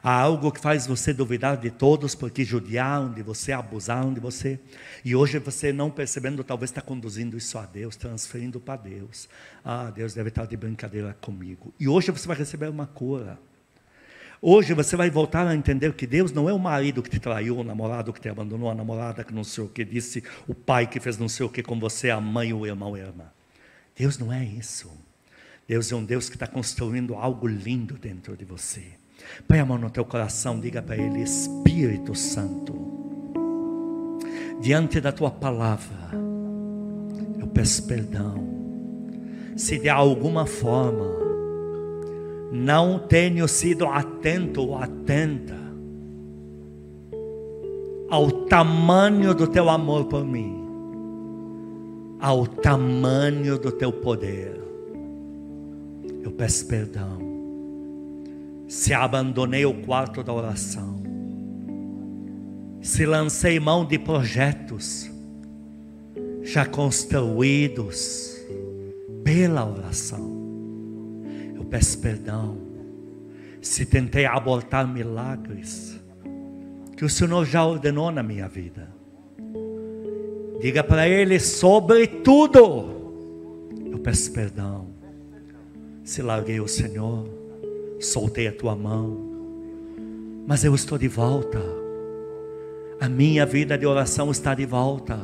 Speaker 1: Há algo que faz você duvidar de todos porque judiaram de você, abusaram de você. E hoje você, não percebendo, talvez está conduzindo isso a Deus, transferindo para Deus. Ah, Deus deve estar de brincadeira comigo. E hoje você vai receber uma cura. Hoje você vai voltar a entender que Deus não é o marido que te traiu, o namorado que te abandonou, a namorada que não sei o que disse, o pai que fez não sei o que com você, a mãe, o irmão, a irmã. Deus não é isso. Deus é um Deus que está construindo algo lindo dentro de você. Põe a mão no teu coração, diga para Ele: Espírito Santo, diante da tua palavra, eu peço perdão. Se de alguma forma não tenho sido atento ou atenta ao tamanho do teu amor por mim, ao tamanho do teu poder. Eu peço perdão. Se abandonei o quarto da oração, se lancei mão de projetos já construídos pela oração peço perdão se tentei abortar milagres que o Senhor já ordenou na minha vida. Diga para Ele, sobretudo, eu peço perdão. Se larguei o Senhor, soltei a tua mão, mas eu estou de volta. A minha vida de oração está de volta.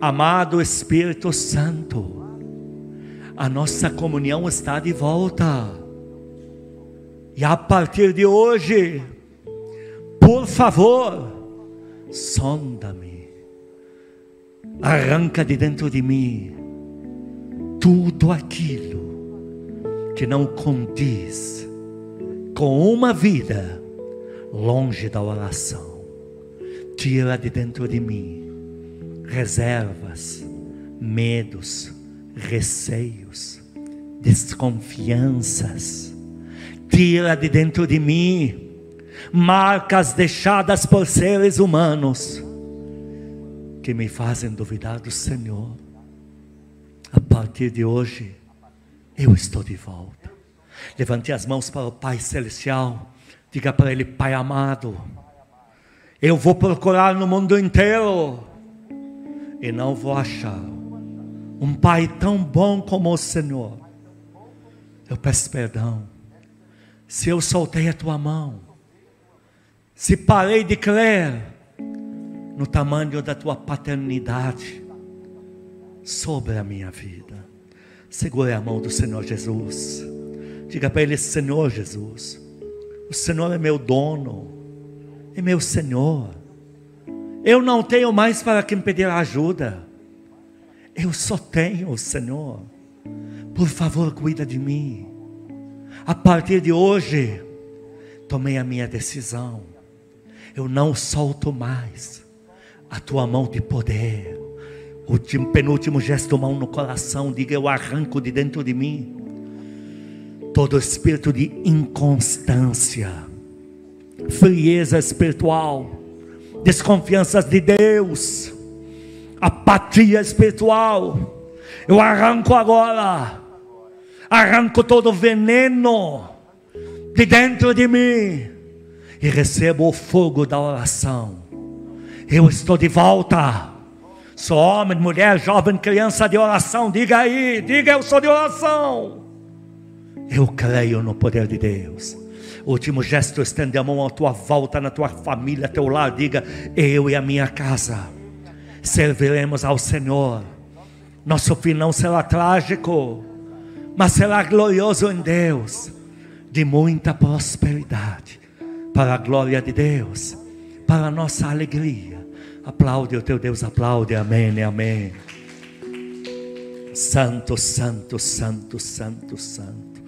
Speaker 1: Amado Espírito Santo, a nossa comunhão está de volta. E a partir de hoje, por favor, sonda-me, arranca de dentro de mim tudo aquilo que não condiz com uma vida longe da oração. Tira de dentro de mim reservas, medos, receios, desconfianças. Tira de dentro de mim marcas deixadas por seres humanos que me fazem duvidar do Senhor. A partir de hoje, eu estou de volta. Levante as mãos para o Pai Celestial. Diga para Ele, Pai amado, eu vou procurar no mundo inteiro e não vou achar um Pai tão bom como o Senhor. Eu peço perdão. Se eu soltei a tua mão, se parei de crer no tamanho da tua paternidade sobre a minha vida, segure a mão do Senhor Jesus. Diga para Ele: Senhor Jesus, O Senhor é meu dono, é meu Senhor. Eu não tenho mais para quem pedir ajuda. Eu só tenho o Senhor. Por favor, cuida de mim. A partir de hoje, tomei a minha decisão. Eu não solto mais a tua mão de poder. Último, penúltimo gesto, mão no coração. Diga: Eu arranco de dentro de mim todo espírito de inconstância, frieza espiritual, desconfianças de Deus, apatia espiritual. Eu arranco agora, arranco todo veneno de dentro de mim e recebo o fogo da oração. Eu estou de volta. Sou homem, mulher, jovem, criança de oração. Diga aí, diga eu sou de oração. Eu creio no poder de Deus. Último gesto, estende a mão à tua volta, na tua família, teu lar. Diga: Eu e a minha casa serviremos ao Senhor. Nosso fim não será trágico, mas será glorioso em Deus, de muita prosperidade, para a glória de Deus, para a nossa alegria. Aplaude o teu Deus, aplaude, amém, amém. Santo, santo, santo, santo, santo.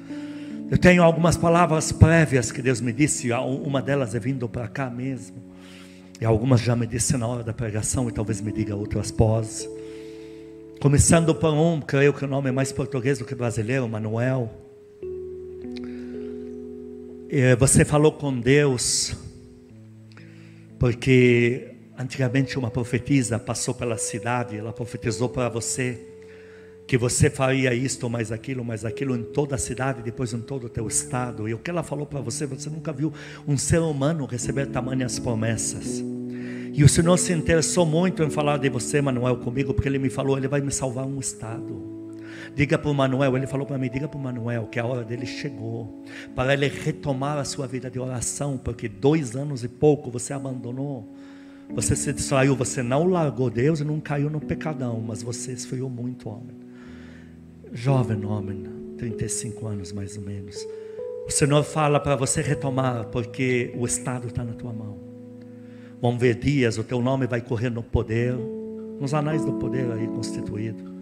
Speaker 1: Eu tenho algumas palavras prévias que Deus me disse, uma delas é vindo para cá mesmo. E algumas já me disse na hora da pregação e talvez me diga outras pós. Começando por um, creio que o nome é mais português do que brasileiro, Manuel. E você falou com Deus, porque antigamente uma profetisa passou pela cidade, ela profetizou para você que você faria isto, mais aquilo, mais aquilo em toda a cidade, depois em todo o teu estado. E o que ela falou para você, você nunca viu um ser humano receber tamanhas promessas. E o Senhor se interessou muito em falar de você, Manuel, comigo, porque Ele me falou, Ele vai me salvar um estado. Diga para o Manuel, ele falou para mim, diga para o Manuel que a hora dele chegou, para ele retomar a sua vida de oração, porque dois anos e pouco você abandonou, você se distraiu, você não largou Deus e não caiu no pecadão, mas você esfriou muito, homem jovem homem, 35 anos mais ou menos. O Senhor fala para você retomar, porque o Estado está na tua mão. Vão ver dias, o teu nome vai correr no poder, nos anais do poder aí constituído.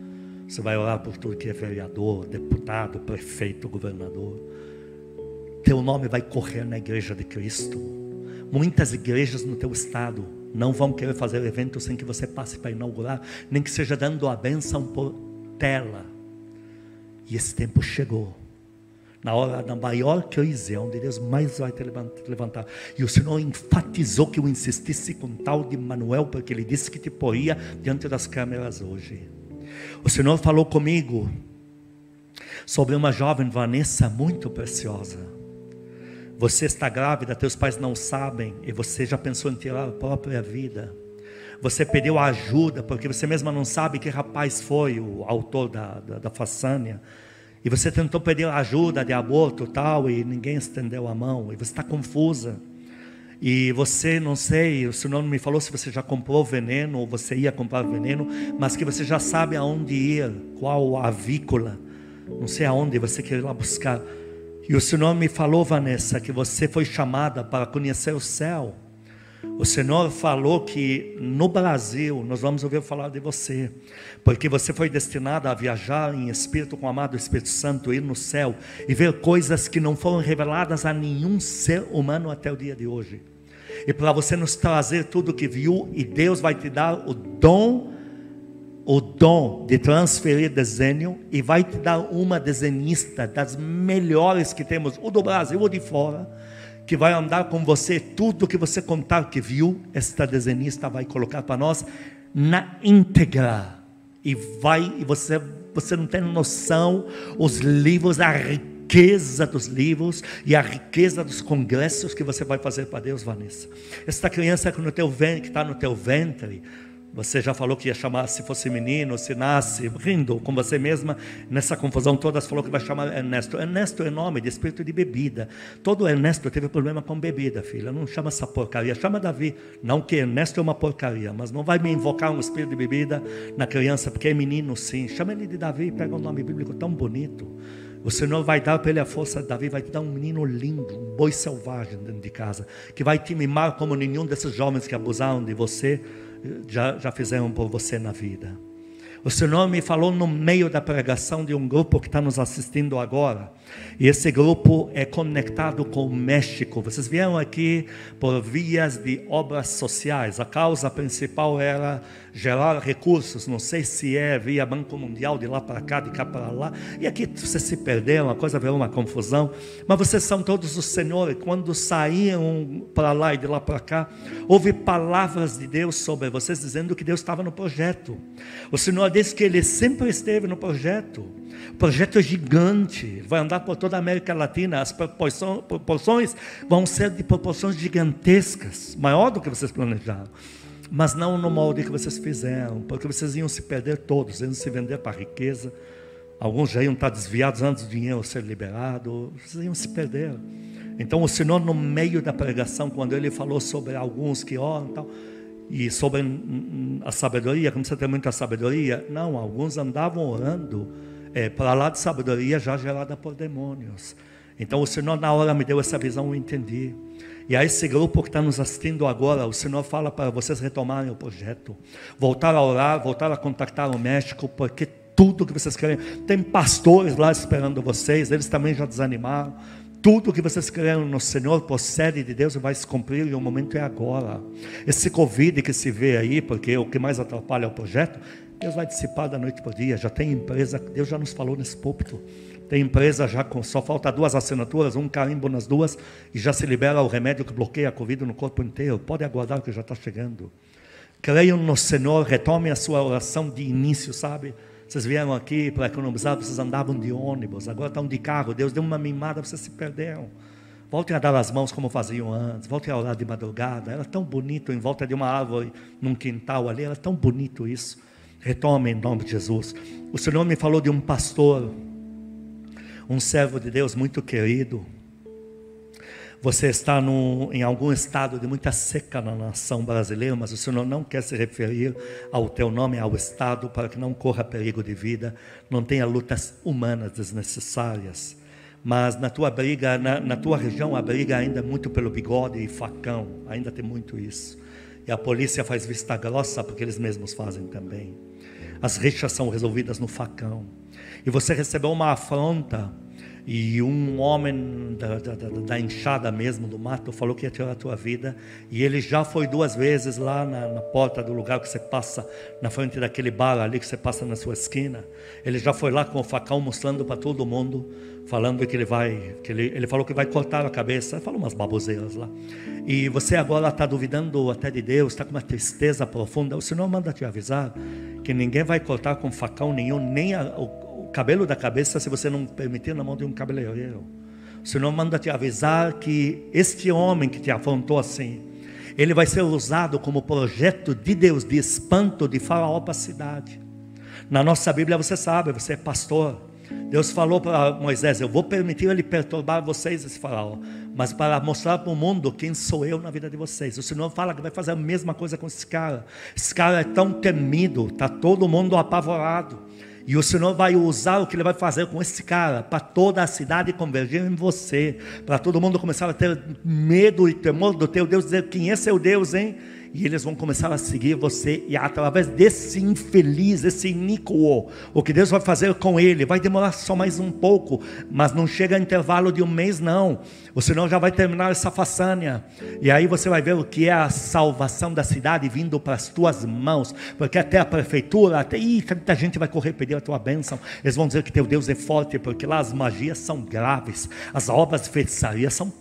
Speaker 1: Você vai orar por tudo que é vereador, deputado, prefeito, governador. Teu nome vai correr na igreja de Cristo. Muitas igrejas no teu estado não vão querer fazer evento sem que você passe para inaugurar, nem que seja dando a bênção por tela. E esse tempo chegou. Na hora da maior crise, onde Deus mais vai te levantar. E o Senhor enfatizou que eu insistisse com tal de Manuel, porque ele disse que te poria diante das câmeras hoje. O Senhor falou comigo sobre uma jovem Vanessa muito preciosa. Você está grávida, teus pais não sabem, e você já pensou em tirar a própria vida. Você pediu ajuda, porque você mesma não sabe que rapaz foi o autor da, da, da. E você tentou pedir ajuda de aborto tal, e ninguém estendeu a mão. E você está confusa. E você, não sei, o senhor não me falou se você já comprou veneno ou você ia comprar veneno, mas que você já sabe aonde ir, qual avícola, não sei aonde você quer ir lá buscar. E o Senhor me falou, Vanessa, que você foi chamada para conhecer o céu. O Senhor falou que no Brasil nós vamos ouvir falar de você, porque você foi destinado a viajar em espírito com o amado Espírito Santo, ir no céu e ver coisas que não foram reveladas a nenhum ser humano até o dia de hoje. E para você nos trazer tudo o que viu, e Deus vai te dar o dom, o dom de transferir desenho, e vai te dar uma desenhista das melhores que temos, o do Brasil ou de fora que vai andar com você, tudo que você contar que viu, esta desenhista vai colocar para nós na íntegra. E vai, e você, você não tem noção, os livros, a riqueza dos livros e a riqueza dos congressos que você vai fazer para Deus, Vanessa. Esta criança que está no teu ventre, você já falou que ia chamar se fosse menino, se nasce, rindo com você mesma, nessa confusão toda, falou que vai chamar Ernesto. Ernesto é nome de espírito de bebida. Todo Ernesto teve problema com bebida, filha. Não chama essa porcaria, chama Davi. Não que Ernesto é uma porcaria, mas não vai me invocar um espírito de bebida na criança, porque é menino sim. Chama ele de Davi, pega um nome bíblico tão bonito. O Senhor vai dar para ele a força Davi, vai te dar um menino lindo, um boi selvagem dentro de casa, que vai te mimar como nenhum desses jovens que abusaram de você já, já fizeram por você na vida. O Senhor me falou no meio da pregação de um grupo que está nos assistindo agora. E esse grupo é conectado com o México. Vocês vieram aqui por vias de obras sociais. A causa principal era gerar recursos. Não sei se é via Banco Mundial, de lá para cá, de cá para lá. E aqui vocês se perderam, a coisa virou uma confusão. Mas vocês são todos os senhores. Quando saíam para lá e de lá para cá, houve palavras de Deus sobre vocês dizendo que Deus estava no projeto. O Senhor disse que Ele sempre esteve no projeto. O projeto é gigante, vai andar por toda a América Latina. As proporções vão ser de proporções gigantescas, maior do que vocês planejaram mas não no molde que vocês fizeram, porque vocês iam se perder todos, iam se vender para a riqueza. Alguns já iam estar desviados antes do dinheiro ser liberado, vocês iam se perder. Então o Senhor, no meio da pregação, quando ele falou sobre alguns que oram e tal, e sobre a sabedoria, como você tem muita sabedoria, não, alguns andavam orando é, para lá de sabedoria já gerada por demônios. Então o Senhor, na hora, me deu essa visão, eu entendi. E a esse grupo que está nos assistindo agora, o Senhor fala para vocês retomarem o projeto, voltar a orar, voltar a contactar o México, porque tudo que vocês querem, tem pastores lá esperando vocês, eles também já desanimaram. Tudo que vocês querem no Senhor procede de Deus e vai se cumprir, e o momento é agora. Esse Covid que se vê aí, porque o que mais atrapalha é o projeto, Deus vai dissipar da noite para o dia. Já tem empresa, Deus já nos falou nesse púlpito. Tem empresa já com só falta duas assinaturas, um carimbo nas duas e já se libera o remédio que bloqueia a Covid no corpo inteiro. Pode aguardar que já está chegando. Creiam no Senhor, retomem a sua oração de início, sabe? Vocês vieram aqui para economizar, vocês andavam de ônibus, agora estão de carro. Deus deu uma mimada, vocês se perderam. Voltem a dar as mãos como faziam antes. Voltem a orar de madrugada. Era tão bonito em volta de uma árvore, num quintal ali. Era tão bonito isso. Retomem em nome de Jesus. O Senhor me falou de um pastor um servo de Deus muito querido. Você está no, em algum estado de muita seca na nação brasileira, mas o Senhor não quer se referir ao teu nome, ao estado, para que não corra perigo de vida, não tenha lutas humanas desnecessárias. Mas na tua briga, na, na tua região, a briga ainda é muito pelo bigode e facão, ainda tem muito isso. E a polícia faz vista grossa porque eles mesmos fazem também. As rixas são resolvidas no facão. E você recebeu uma afronta, e um homem da, da, da, enxada mesmo, do mato, falou que ia tirar a tua vida, e ele já foi duas vezes lá na, na, porta do lugar que você passa, na frente daquele bar ali que você passa na sua esquina, ele já foi lá com o facão mostrando para todo mundo, falando que ele vai, que ele, ele falou que vai cortar a cabeça, falou umas baboseiras lá, e você agora está duvidando até de Deus, está com uma tristeza profunda, o Senhor manda te avisar que ninguém vai cortar com facão nenhum, nem a, o, cabelo da cabeça se você não permitir na mão de um cabeleireiro. O Senhor manda te avisar que este homem que te afrontou assim, ele vai ser usado como projeto de Deus de espanto de Faraó para a cidade. Na nossa Bíblia você sabe, você é pastor. Deus falou para Moisés: Eu vou permitir ele perturbar vocês, esse faraó, mas para mostrar para o mundo quem sou eu na vida de vocês. O Senhor fala que vai fazer a mesma coisa com esse cara. Esse cara é tão temido, está todo mundo apavorado. E o Senhor vai usar o que Ele vai fazer com esse cara para toda a cidade convergir em você, para todo mundo começar a ter medo e temor do teu Deus, dizer quem é seu Deus, hein? E eles vão começar a seguir você, e através desse infeliz, esse iníquo, o que Deus vai fazer com ele, vai demorar só mais um pouco, mas não chega a intervalo de um mês, não, o Senhor já vai terminar essa façanha, e aí você vai ver o que é a salvação da cidade vindo para as tuas mãos, porque até a prefeitura, até, ih, tanta gente vai correr pedir a tua bênção, eles vão dizer que teu Deus é forte, porque lá as magias são graves, as obras de feitiçaria são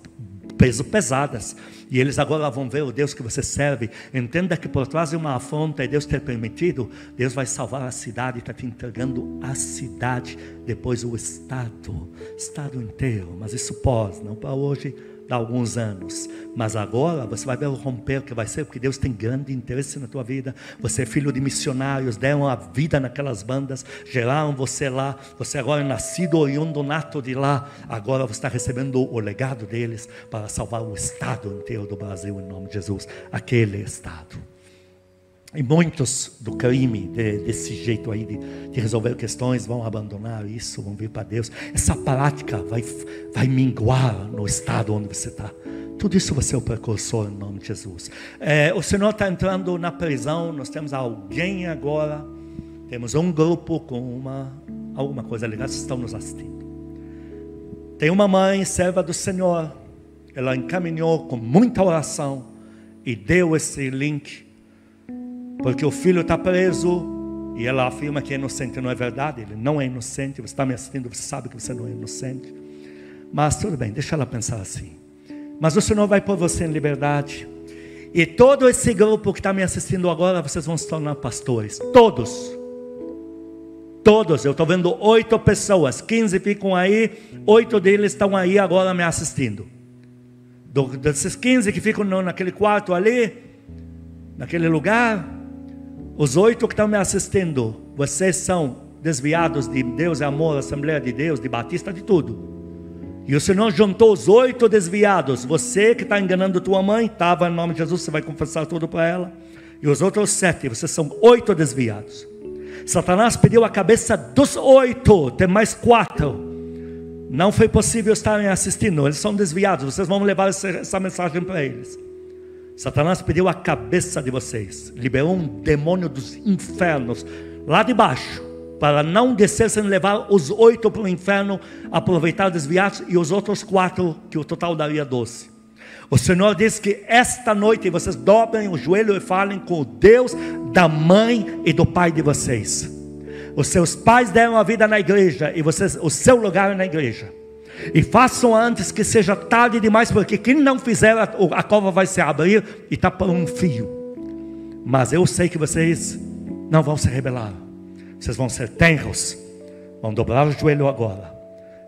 Speaker 1: peso pesadas. E eles agora vão ver o Deus que você serve. Entenda que por trás de uma afronta e Deus ter permitido, Deus vai salvar a cidade, está te entregando a cidade, depois o Estado, Estado inteiro. Mas isso pode, não para hoje há alguns anos. Mas agora você vai ver o romper que vai ser, porque Deus tem grande interesse na tua vida. Você é filho de missionários, deram a vida naquelas bandas, geraram você lá. Você agora é nascido oriundo nato de lá. Agora você está recebendo o legado deles para salvar o Estado inteiro do Brasil, em nome de Jesus. Aquele Estado. E muitos do crime, de, desse jeito aí de, de, resolver questões, vão abandonar isso, vão vir para Deus. Essa prática vai, vai minguar no estado onde você está. Tudo isso você é o precursor em nome de Jesus. É, o Senhor está entrando na prisão, nós temos alguém agora, temos um grupo com uma, alguma coisa ligada, vocês estão nos assistindo. Tem uma mãe, serva do Senhor, ela encaminhou com muita oração e deu esse link porque o filho está preso e ela afirma que é inocente. Não é verdade, ele não é inocente. Você está me assistindo, você sabe que você não é inocente. Mas tudo bem, deixa ela pensar assim. Mas o Senhor vai pôr você em liberdade. E todo esse grupo que está me assistindo agora, vocês vão se tornar pastores. Todos. Todos. Eu estou vendo oito pessoas. Quinze ficam aí. Oito deles estão aí agora me assistindo. desses quinze que ficam naquele quarto ali, naquele lugar, os oito que estão me assistindo, vocês são desviados de Deus é amor, Assembleia de Deus, de Batista, de tudo. E o Senhor juntou os oito desviados. Você que está enganando tua mãe, estava em nome de Jesus, você vai confessar tudo para ela. E os outros sete, vocês são oito desviados. Satanás pediu a cabeça dos oito, tem mais quatro. Não foi possível estarem assistindo, eles são desviados. Vocês vão levar essa, essa mensagem para eles. Satanás pediu a cabeça de vocês, liberou um demônio dos infernos lá de baixo, para não descer sem levar os oito para o inferno, aproveitar desviados e os outros quatro, que o total daria doze. O Senhor diz que esta noite vocês dobrem o joelho e falem com o Deus da mãe e do pai de vocês. Os seus pais deram a vida na igreja e vocês, o seu lugar é na igreja. E façam antes que seja tarde demais, porque quem não fizer, a, cova vai se abrir e está por um fio. Mas eu sei que vocês não vão se rebelar. Vocês vão ser tenros. Vão dobrar o joelho agora.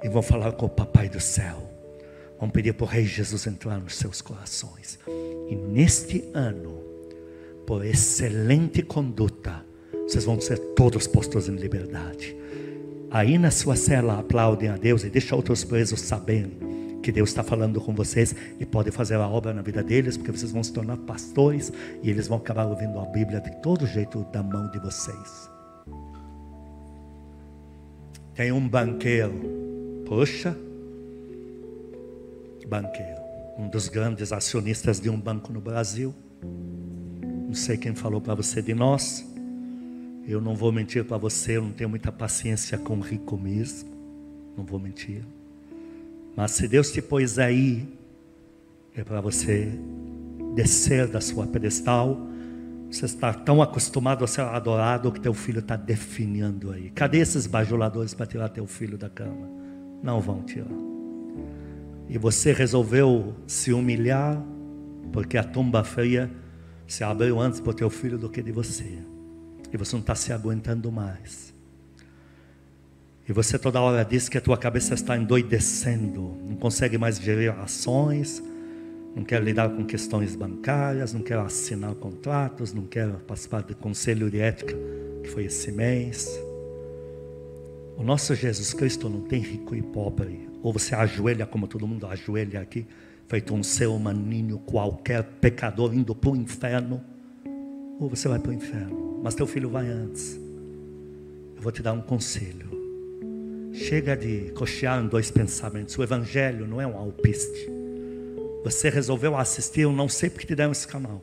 Speaker 1: E vão falar com o Papai do céu. Vão pedir para o Rei Jesus entrar nos seus corações. E neste ano, por excelente conduta, vocês vão ser todos postos em liberdade aí na sua cela aplaudem a Deus e deixam outros presos saberem que Deus está falando com vocês e pode fazer a obra na vida deles, porque vocês vão se tornar pastores e eles vão acabar ouvindo a Bíblia de todo jeito da mão de vocês. Tem um banqueiro, poxa, banqueiro, um dos grandes acionistas de um banco no Brasil. Não sei quem falou para você de nós. Eu não vou mentir para você, eu não tenho muita paciência com rico mesmo. Não vou mentir. Mas se Deus te pôs aí, é para você descer da sua pedestal. Você está tão acostumado a ser adorado que teu filho está definhando aí. Cadê esses bajuladores para tirar teu filho da cama? Não vão tirar. E você resolveu se humilhar, porque a tumba feia se abriu antes para o teu filho do que de você. E você não está se aguentando mais. E você toda hora diz que a tua cabeça está endoidecendo, não consegue mais gerir ações, não quer lidar com questões bancárias, não quer assinar contratos, não quer participar do conselho de ética que foi esse mês. O nosso Jesus Cristo não tem rico e pobre. Ou você ajoelha como todo mundo ajoelha aqui, feito um ser humaninho qualquer, pecador indo para o inferno, ou você vai para o inferno mas teu filho vai antes. Eu vou te dar um conselho. Chega de cochear em dois pensamentos. O Evangelho não é um alpiste. Você resolveu assistir, eu não sei porque te deram esse canal.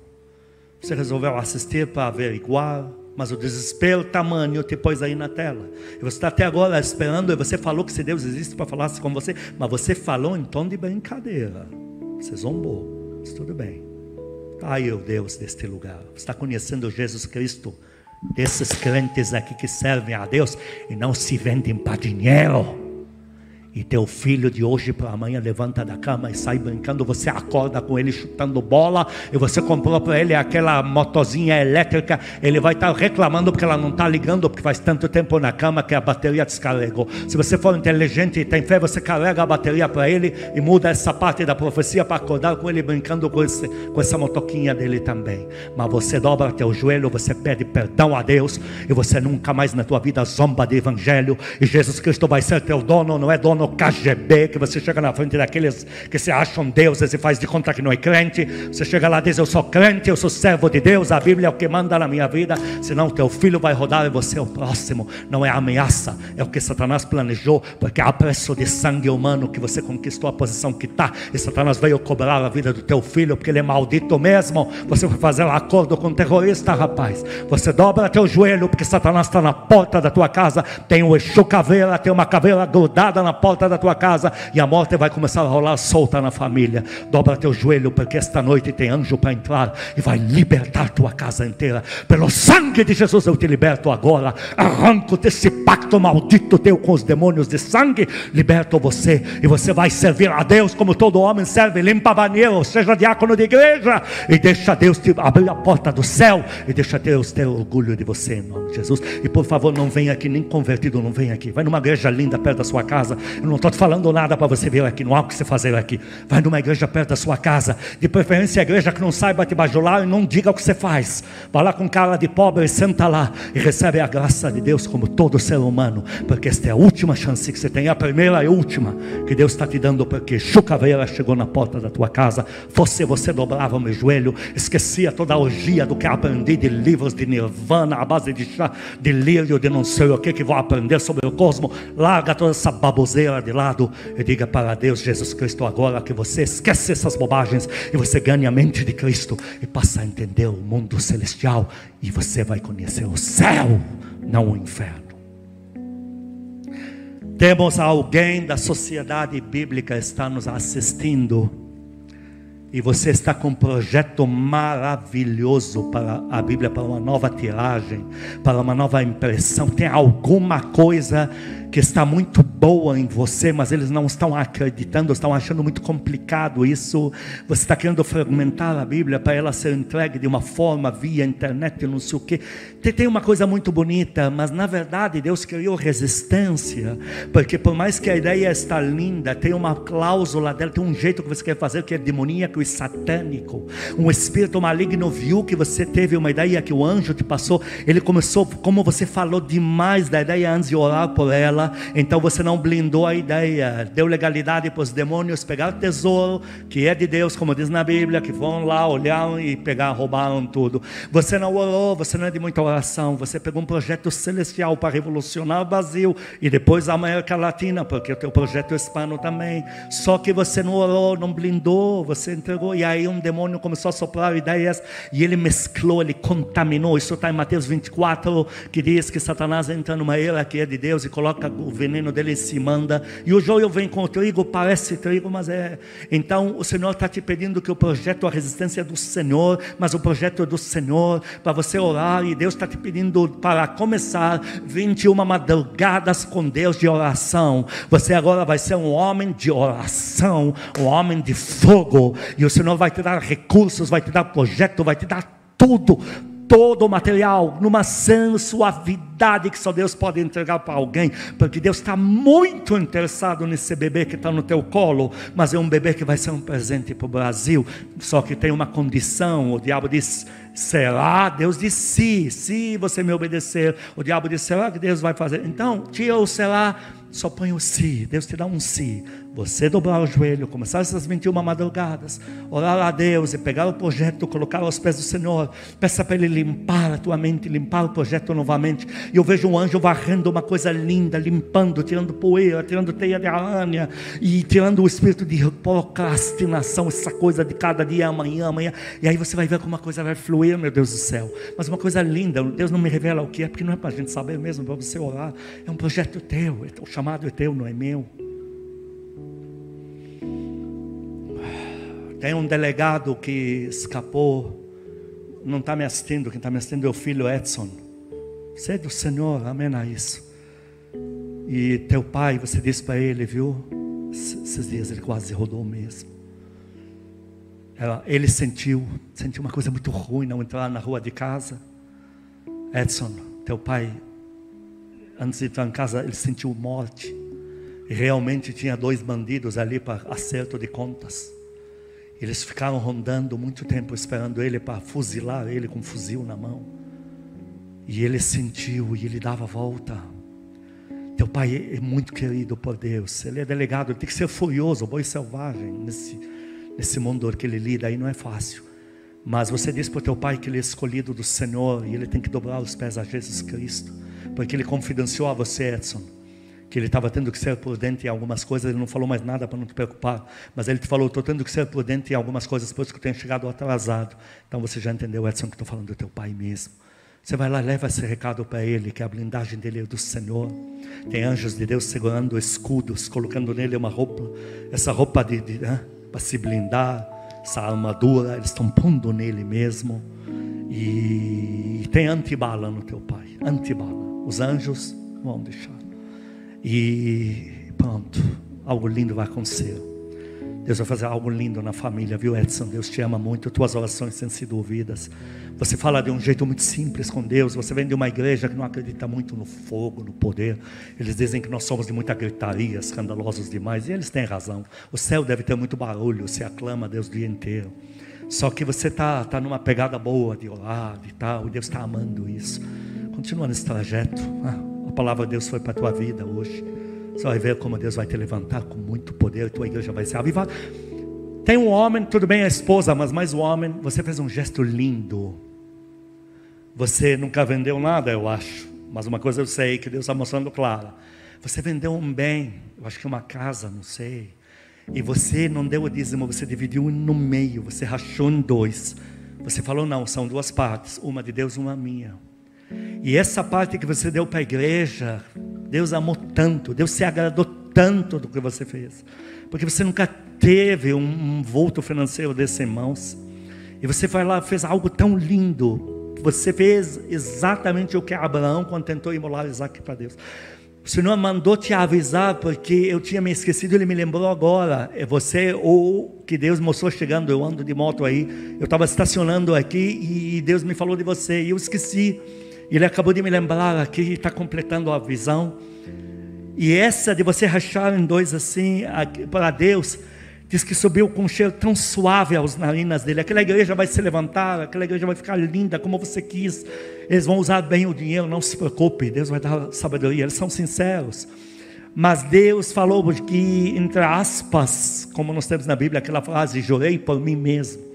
Speaker 1: Você resolveu assistir para averiguar, mas o desespero tamanho te pôs aí na tela. E você está até agora esperando, e você falou que se Deus existe para falar com você, mas você falou em tom de brincadeira. Você zombou. Mas tudo bem. Ai, o Deus deste lugar. Você está conhecendo Jesus Cristo, desses crentes aqui que servem a Deus e não se vendem para dinheiro. E teu filho de hoje para amanhã levanta da cama e sai brincando. Você acorda com ele chutando bola. E você comprou para ele aquela motozinha elétrica. Ele vai estar tá reclamando porque ela não está ligando, porque faz tanto tempo na cama que a bateria descarregou. Se você for inteligente e tem fé, você carrega a bateria para ele e muda essa parte da profecia para acordar com ele brincando com, esse, com essa motoquinha dele também. Mas você dobra teu joelho, você pede perdão a Deus. E você nunca mais na tua vida zomba de evangelho. E Jesus Cristo vai ser teu dono, não é dono no KGB, que você chega na frente daqueles que se acham deuses e faz de conta que não é crente. Você chega lá e diz: Eu sou crente, eu sou servo de Deus, a Bíblia é o que manda na minha vida. Senão teu filho vai rodar e você é o próximo. Não é ameaça, é o que Satanás planejou, porque há preço de sangue humano que você conquistou a posição que está. E Satanás veio cobrar a vida do teu filho, porque ele é maldito mesmo. Você vai fazer um acordo com um terrorista, rapaz. Você dobra teu joelho, porque Satanás está na porta da tua casa. Tem o Exu caveira, tem uma caveira grudada na porta da tua casa. E a morte vai começar a rolar solta na família. Dobra teu joelho, porque esta noite tem anjo para entrar e vai libertar tua casa inteira. Pelo sangue de Jesus eu te liberto agora. Arranco desse pacto maldito teu com os demônios de sangue. Liberto você e você vai servir a Deus como todo homem serve. Limpa banheiro, seja diácono de igreja e deixa Deus te abrir a porta do céu e deixa Deus ter orgulho de você em nome de Jesus. E por favor, não venha aqui nem convertido, não venha aqui. Vai numa igreja linda perto da sua casa. Eu não estou te falando nada para você vir aqui, não há o que você fazer aqui. Vai numa igreja perto da sua casa. De preferência, a igreja que não saiba te bajular e não diga o que você faz. Vai lá com cara de pobre, senta lá e recebe a graça de Deus como todo ser humano, porque esta é a última chance que você tem, a primeira e última que Deus está te dando, porque Chucaveira chegou na porta da tua casa. Você, você dobrava o meu joelho, esquecia toda a orgia do que aprendi de livros de Nirvana, a base de chá, de lírio, de não sei o que que vou aprender sobre o cosmo. Larga toda essa baboseira de lado e diga para Deus, Jesus Cristo, agora que você esquece essas bobagens e você ganha a mente de Cristo e passa a entender o mundo celestial e você vai conhecer o céu, não o inferno. Temos alguém da sociedade bíblica está nos assistindo e você está com um projeto maravilhoso para a Bíblia, para uma nova tiragem, para uma nova impressão. Tem alguma coisa que está muito boa em você, mas eles não estão acreditando, estão achando muito complicado isso. Você está querendo fragmentar a Bíblia para ela ser entregue de uma forma via internet, não sei o quê. Tem uma coisa muito bonita, mas na verdade Deus criou resistência, porque por mais que a ideia está linda, tem uma cláusula dela, tem um jeito que você quer fazer que é demoníaco e satânico. Um espírito maligno viu que você teve uma ideia que o anjo te passou, ele começou, como você falou demais da ideia antes de orar por ela, então você não blindou a ideia, deu legalidade para os demônios pegar o tesouro que é de Deus, como diz na Bíblia, que vão lá, olharam e pegar, roubaram tudo. Você não orou, você não é de muita oração, você pegou um projeto celestial para revolucionar o Brasil e depois a América Latina, porque o teu projeto é hispano também. Só que você não orou, não blindou, você entregou, e aí um demônio começou a soprar ideias e ele mesclou, ele contaminou. Isso está em Mateus 24, que diz que Satanás entra numa era que é de Deus e coloca o veneno dele se manda. E o joio vem com o trigo, parece trigo, mas é. Então o Senhor está te pedindo que o projeto, a resistência é do Senhor, mas o projeto é do Senhor, para você orar. E Deus está te pedindo para começar 21 madrugadas com Deus de oração. Você agora vai ser um homem de oração, um homem de fogo. E o Senhor vai te dar recursos, vai te dar projeto, vai te dar tudo todo o material, numa sensualidade que só Deus pode entregar para alguém, porque Deus está muito interessado nesse bebê que está no teu colo, mas é um bebê que vai ser um presente para o Brasil, só que tem uma condição, o diabo diz, será? Deus diz sim, se você me obedecer, o diabo diz, será que Deus vai fazer? Então, tira o será, só põe o si, Deus te dá um si, você dobrar o joelho, começar essas 21 madrugadas, orar a Deus e pegar o projeto, colocar aos pés do Senhor, peça para Ele limpar a tua mente, limpar o projeto novamente. E eu vejo um anjo varrendo uma coisa linda, limpando, tirando poeira, tirando teia de aranha e tirando o espírito de procrastinação, essa coisa de cada dia, amanhã, amanhã. E aí você vai ver como uma coisa vai fluir, meu Deus do céu. Mas uma coisa linda, Deus não me revela o que é, porque não é para a gente saber mesmo, para você orar. É um projeto teu, o chamado é teu, não é meu. Tem um delegado que escapou, não está me assistindo, quem está me assistindo é o filho Edson. Você é do Senhor, amém a isso. E teu pai, você disse para ele, viu? Esses dias ele quase rodou mesmo. Ele sentiu, sentiu uma coisa muito ruim não entrar na rua de casa. Edson, teu pai, antes de entrar em casa, ele sentiu morte. E realmente tinha dois bandidos ali para acerto de contas. Eles ficaram rondando muito tempo esperando ele para fuzilar ele com um fuzil na mão. E ele sentiu e ele dava volta. teu pai é muito querido por Deus. Ele é delegado, ele tem que ser furioso, boi selvagem nesse, nesse mundo que ele lida. Aí não é fácil. Mas você diz para o teu pai que ele é escolhido do Senhor e ele tem que dobrar os pés a Jesus Cristo, porque ele confidenciou a você, Edson, que ele estava tendo que ser prudente em algumas coisas. Ele não falou mais nada para não te preocupar, mas ele te falou: estou tendo que ser prudente em algumas coisas, por isso que eu tenho chegado atrasado. Então você já entendeu, Edson, que estou falando do teu pai mesmo. Você vai lá, leva esse recado para ele, que a blindagem dele é do Senhor. Tem anjos de Deus segurando escudos, colocando nele uma roupa, essa roupa de, de né, para se blindar essa armadura, eles estão pondo nele mesmo. E tem antibala no teu pai, antibala. Os anjos vão deixar. E pronto, algo lindo vai acontecer. Deus vai fazer algo lindo na família, viu, Edson? Deus te ama muito, tuas orações têm sido ouvidas. Você fala de um jeito muito simples com Deus. Você vem de uma igreja que não acredita muito no fogo, no poder. Eles dizem que nós somos de muita gritaria, escandalosos demais. E eles têm razão. O céu deve ter muito barulho, se aclama a Deus o dia inteiro. Só que você está tá numa pegada boa de orar e tal, e Deus está amando isso. Continua nesse trajeto. Ah, a palavra de Deus foi para a tua vida hoje. Você vai ver como Deus vai te levantar com muito poder, tua igreja vai ser avivada. Tem um homem, tudo bem, a esposa, mas mais o homem, você fez um gesto lindo. Você nunca vendeu nada, eu acho. Mas uma coisa eu sei que Deus está mostrando clara. Você vendeu um bem, eu acho que uma casa, não sei. E você não deu o dízimo, você dividiu no meio, você rachou em dois. Você falou, não, são duas partes, uma de Deus, uma minha. E essa parte que você deu para a igreja, Deus amou tanto, Deus se agradou tanto do que você fez. Porque você nunca teve um, um volto financeiro desse em mãos. E você foi lá fez algo tão lindo. Você fez exatamente o que Abraão quando tentou imolar Isaac para Deus. O Senhor mandou te avisar porque eu tinha me esquecido, ele me lembrou agora. É você ou que Deus mostrou chegando, eu ando de moto aí, eu estava estacionando aqui e Deus me falou de você e eu esqueci. Ele acabou de me lembrar aqui, está completando a visão. E essa de você rachar em dois assim, para Deus, diz que subiu com um cheiro tão suave aos narinas dele. Aquela igreja vai se levantar, aquela igreja vai ficar linda como você quis. Eles vão usar bem o dinheiro, não se preocupe, Deus vai dar sabedoria. Eles são sinceros. Mas Deus falou que, entre aspas, como nós temos na Bíblia, aquela frase: jurei por mim mesmo.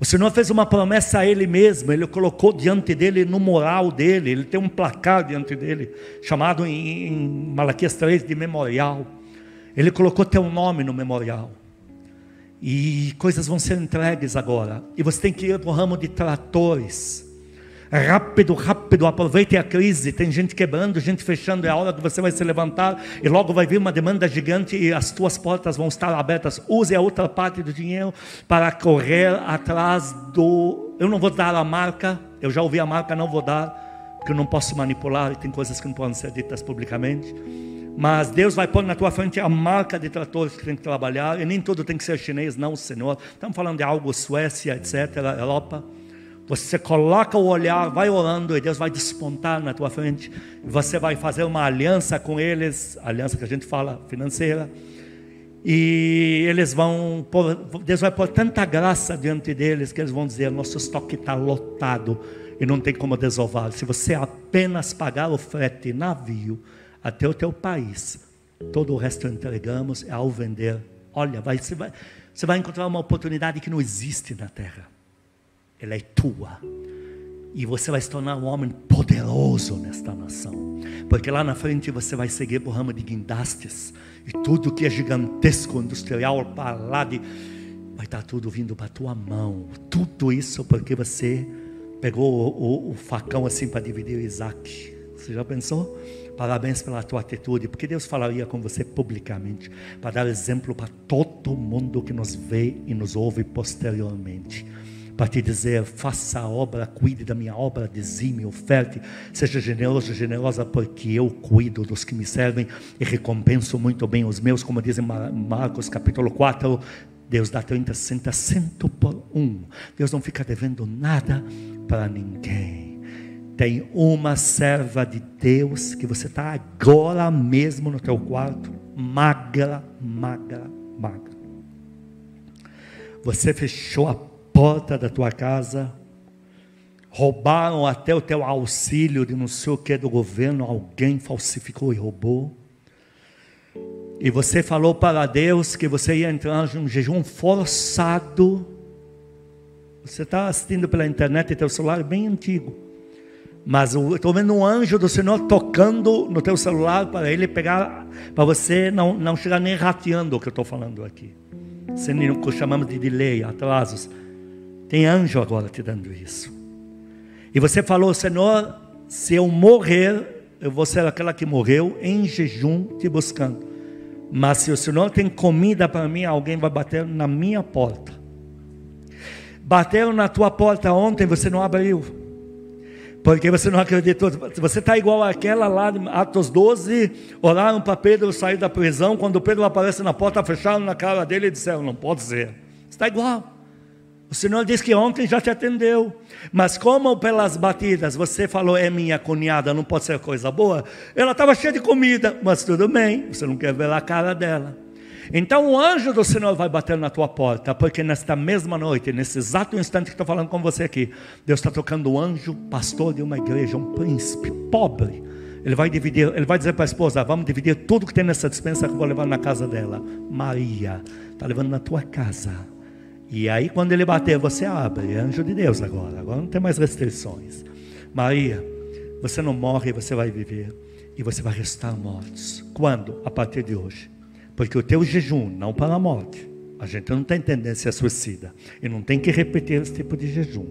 Speaker 1: O Senhor fez uma promessa a Ele mesmo, Ele colocou diante dele no moral dele, Ele tem um placar diante dele, chamado em, em Malaquias 3 de memorial. Ele colocou teu nome no memorial. E coisas vão ser entregues agora. E você tem que ir para o ramo de tratores Rápido, rápido, aproveite a crise. Tem gente quebrando, gente fechando. É a hora que você vai se levantar e logo vai vir uma demanda gigante e as tuas portas vão estar abertas. Use a outra parte do dinheiro para correr atrás do. Eu não vou dar a marca, eu já ouvi a marca, não vou dar, porque eu não posso manipular e tem coisas que não podem ser ditas publicamente. Mas Deus vai pôr na tua frente a marca de tratores que tem que trabalhar, e nem tudo tem que ser chinês, não, Senhor. Estamos falando de algo Suécia, etc., Europa. Você coloca o olhar, vai orando e Deus vai despontar na tua frente. Você vai fazer uma aliança com eles, aliança que a gente fala financeira. E eles vão, Deus vai pôr tanta graça diante deles que eles vão dizer: nosso estoque está lotado e não tem como desovar. Se você apenas pagar o frete navio até o teu país, todo o resto entregamos ao vender. Olha, vai, você, vai, você vai encontrar uma oportunidade que não existe na terra ela é tua. E você vai se tornar um homem poderoso nesta nação. Porque lá na frente você vai seguir o ramo de guindastes. E tudo que é gigantesco, industrial, para lá de. Vai estar tudo vindo para a tua mão. Tudo isso porque você pegou o, o, o facão assim para dividir Isaac. Você já pensou? Parabéns pela tua atitude, porque Deus falaria com você publicamente, para dar exemplo para todo mundo que nos vê e nos ouve posteriormente para te dizer: faça a obra, cuide da minha obra, dizime, oferte, seja generoso, generosa, porque eu cuido dos que me servem e recompenso muito bem os meus, como diz Marcos capítulo 4. Deus dá 30, 60, cento por um. Deus não fica devendo nada para ninguém. Tem uma serva de Deus que você está agora mesmo no teu quarto, magra, magra, magra. Você fechou a porta da tua casa, roubaram até o teu auxílio de não sei o que do governo, alguém falsificou e roubou. E você falou para Deus que você ia entrar em um jejum forçado. Você está assistindo pela internet e teu celular é bem antigo. Mas eu estou vendo um anjo do Senhor tocando no teu celular para ele pegar, para você não, não chegar nem rateando o que eu estou falando aqui. Sem o que chamamos de delay, atrasos. Tem anjo agora te dando isso. E você falou, Senhor, se eu morrer, eu vou ser aquela que morreu em jejum te buscando. Mas se o Senhor tem comida para mim, alguém vai bater na minha porta. Bateram na tua porta ontem, você não abriu. Porque você não acreditou. Você está igual àquela lá, Atos 12. Oraram para Pedro sair da prisão. Quando Pedro aparece na porta, fecharam na cara dele e disseram: Não pode ser. Está igual. O Senhor disse que ontem já te atendeu. Mas como pelas batidas você falou, é minha cunhada, não pode ser coisa boa. Ela estava cheia de comida, mas tudo bem, você não quer ver a cara dela. Então o anjo do Senhor vai bater na tua porta, porque nesta mesma noite, nesse exato instante que estou falando com você aqui, Deus está tocando um anjo, pastor de uma igreja, um príncipe pobre. Ele vai dividir, ele vai dizer para a esposa: vamos dividir tudo que tem nessa dispensa que eu vou levar na casa dela. Maria, está levando na tua casa e aí, quando ele bater, você abre. É anjo de Deus agora. Agora não tem mais restrições. Maria, você não morre, você vai viver. E você vai restar mortos. Quando? A partir de hoje. Porque o teu jejum, não para a morte. A gente não tem tendência a suicida. E não tem que repetir esse tipo de jejum.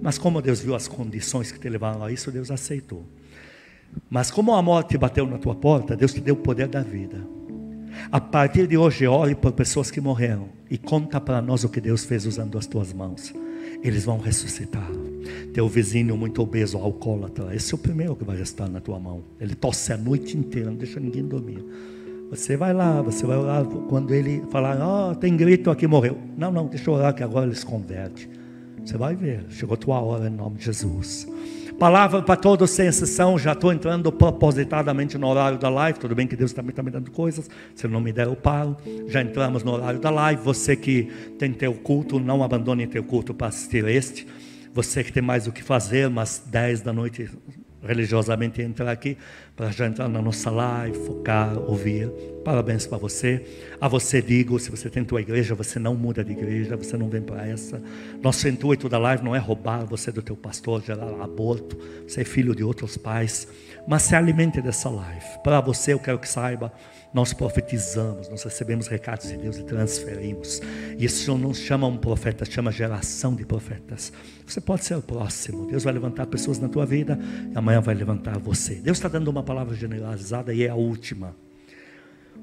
Speaker 1: Mas como Deus viu as condições que te levaram a isso, Deus aceitou. Mas como a morte bateu na tua porta, Deus te deu o poder da vida. A partir de hoje, ore por pessoas que morreram e conta para nós o que Deus fez usando as tuas mãos. Eles vão ressuscitar. Teu vizinho muito obeso, alcoólatra, esse é o primeiro que vai restar na tua mão. Ele tosse a noite inteira, não deixa ninguém dormir. Você vai lá, você vai orar quando ele falar, ó, oh, tem grito aqui, morreu. Não, não, deixa eu orar que agora ele se converte. Você vai ver, chegou a tua hora em nome de Jesus. Palavra para todos sem exceção. Já estou entrando propositadamente no horário da live. Tudo bem que Deus também está me dando coisas. Se não me der, eu paro. Já entramos no horário da live. Você que tem teu culto, não abandone teu culto para assistir este. Você que tem mais o que fazer, mas 10 da noite religiosamente entrar aqui, para já entrar na nossa live, focar, ouvir. Parabéns para você. A você digo, se você tem tua igreja, você não muda de igreja, você não vem para essa. Nosso intuito da live não é roubar você do teu pastor, gerar aborto, você é filho de outros pais, mas se alimente dessa live. Para você eu quero que saiba, nós profetizamos, nós recebemos recados de Deus e transferimos. Isso não chama um profeta, chama geração de profetas. Você pode ser o próximo. Deus vai levantar pessoas na tua vida e amanhã vai levantar você. Deus está dando uma palavra generalizada e é a última.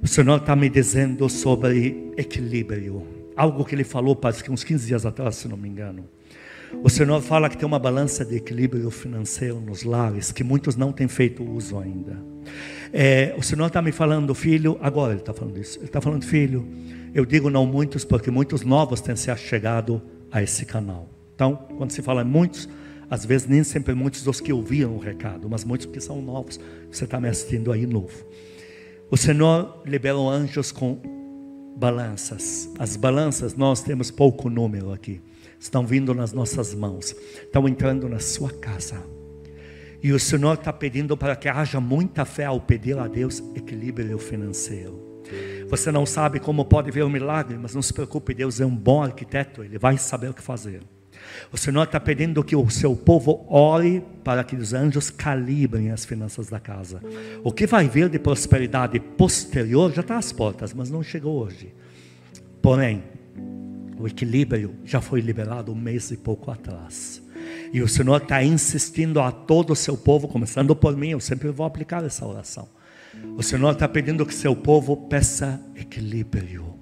Speaker 1: O Senhor está me dizendo sobre equilíbrio. Algo que ele falou, parece que uns 15 dias atrás, se não me engano. O Senhor fala que tem uma balança de equilíbrio financeiro nos lares que muitos não têm feito uso ainda. É, o Senhor está me falando, filho, agora Ele está falando isso. Ele está falando, filho, eu digo não muitos, porque muitos novos têm se achegado a esse canal. Então, quando se fala muitos, às vezes nem sempre muitos dos que ouviam o recado, mas muitos que são novos. Você está me assistindo aí novo. O Senhor liberou anjos com balanças. As balanças, nós temos pouco número aqui. Estão vindo nas nossas mãos. Estão entrando na sua casa. E o Senhor está pedindo para que haja muita fé ao pedir a Deus equilíbrio financeiro. Você não sabe como pode ver o milagre, mas não se preocupe, Deus é um bom arquiteto, Ele vai saber o que fazer. O Senhor está pedindo que o seu povo ore para que os anjos calibrem as finanças da casa. O que vai vir de prosperidade posterior já está às portas, mas não chegou hoje. Porém, o equilíbrio já foi liberado um mês e pouco atrás. E o Senhor está insistindo a todo o seu povo, começando por mim, eu sempre vou aplicar essa oração. O Senhor está pedindo que seu povo peça equilíbrio.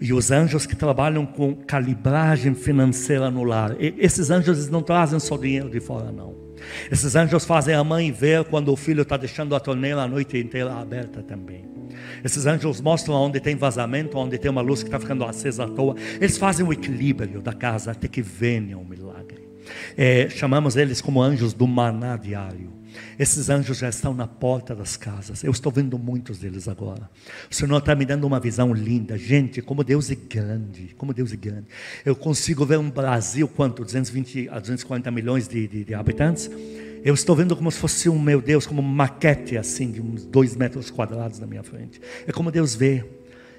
Speaker 1: E os anjos que trabalham com calibragem financeira no lar, esses anjos não trazem só dinheiro de fora, não. Esses anjos fazem a mãe ver quando o filho está deixando a torneira a noite inteira aberta também. Esses anjos mostram onde tem vazamento, onde tem uma luz que está ficando acesa à toa. Eles fazem o equilíbrio da casa até que venha o milagre. É, chamamos eles como anjos do maná diário. Esses anjos já estão na porta das casas. Eu estou vendo muitos deles agora. O Senhor está me dando uma visão linda. Gente, como Deus é grande. Como Deus é grande. Eu consigo ver um Brasil, quanto? 220 a 240 milhões de, de, de habitantes. Eu estou vendo como se fosse um, meu Deus, como uma maquete assim, de uns dois metros quadrados na minha frente. É como Deus vê.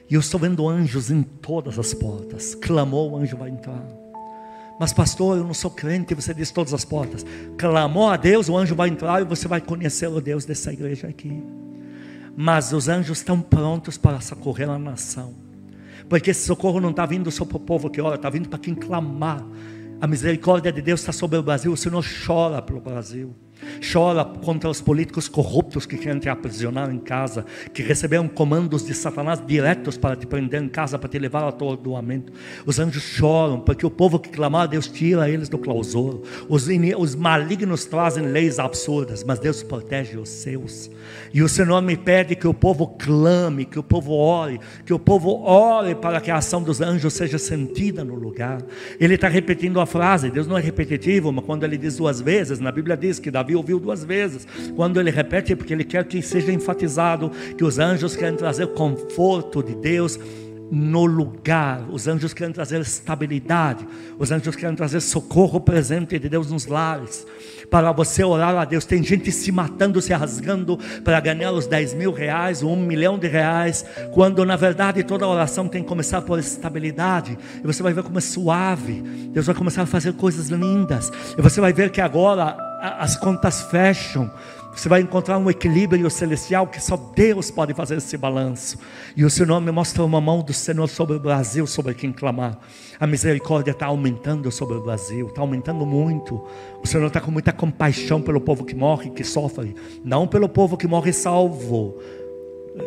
Speaker 1: E eu estou vendo anjos em todas as portas. Clamou, o anjo vai entrar. Mas, pastor, eu não sou crente, você diz todas as portas. Clamou a Deus, o anjo vai entrar e você vai conhecer o Deus dessa igreja aqui. Mas os anjos estão prontos para socorrer a nação. Porque esse socorro não está vindo só para o povo que ora, está vindo para quem clamar. A misericórdia de Deus está sobre o Brasil. O Senhor chora pelo Brasil. Chora contra os políticos corruptos que querem te aprisionar em casa, que receberam comandos de Satanás diretos para te prender em casa, para te levar ao atordoamento. Os anjos choram, porque o povo que clamar, Deus tira eles do clausuro. Os, os malignos trazem leis absurdas, mas Deus protege os seus. E o Senhor me pede que o povo clame, que o povo ore, que o povo ore para que a ação dos anjos seja sentida no lugar. Ele está repetindo a frase, Deus não é repetitivo, mas quando ele diz duas vezes, na Bíblia diz que Davi ouviu duas vezes. Quando ele repete, é porque ele quer que seja enfatizado que os anjos querem trazer conforto de Deus no lugar. Os anjos querem trazer estabilidade. Os anjos querem trazer socorro presente de Deus nos lares. Para você orar a Deus. Tem gente se matando, se rasgando para ganhar os 10 mil reais, um milhão de reais. Quando na verdade toda oração tem que começar por estabilidade. E você vai ver como é suave. Deus vai começar a fazer coisas lindas. E você vai ver que agora as contas fecham. Você vai encontrar um equilíbrio celestial que só Deus pode fazer esse balanço. E o Senhor me mostra uma mão do Senhor sobre o Brasil, sobre quem clamar. A misericórdia está aumentando sobre o Brasil, está aumentando muito. O Senhor está com muita compaixão pelo povo que morre, que sofre, não pelo povo que morre salvo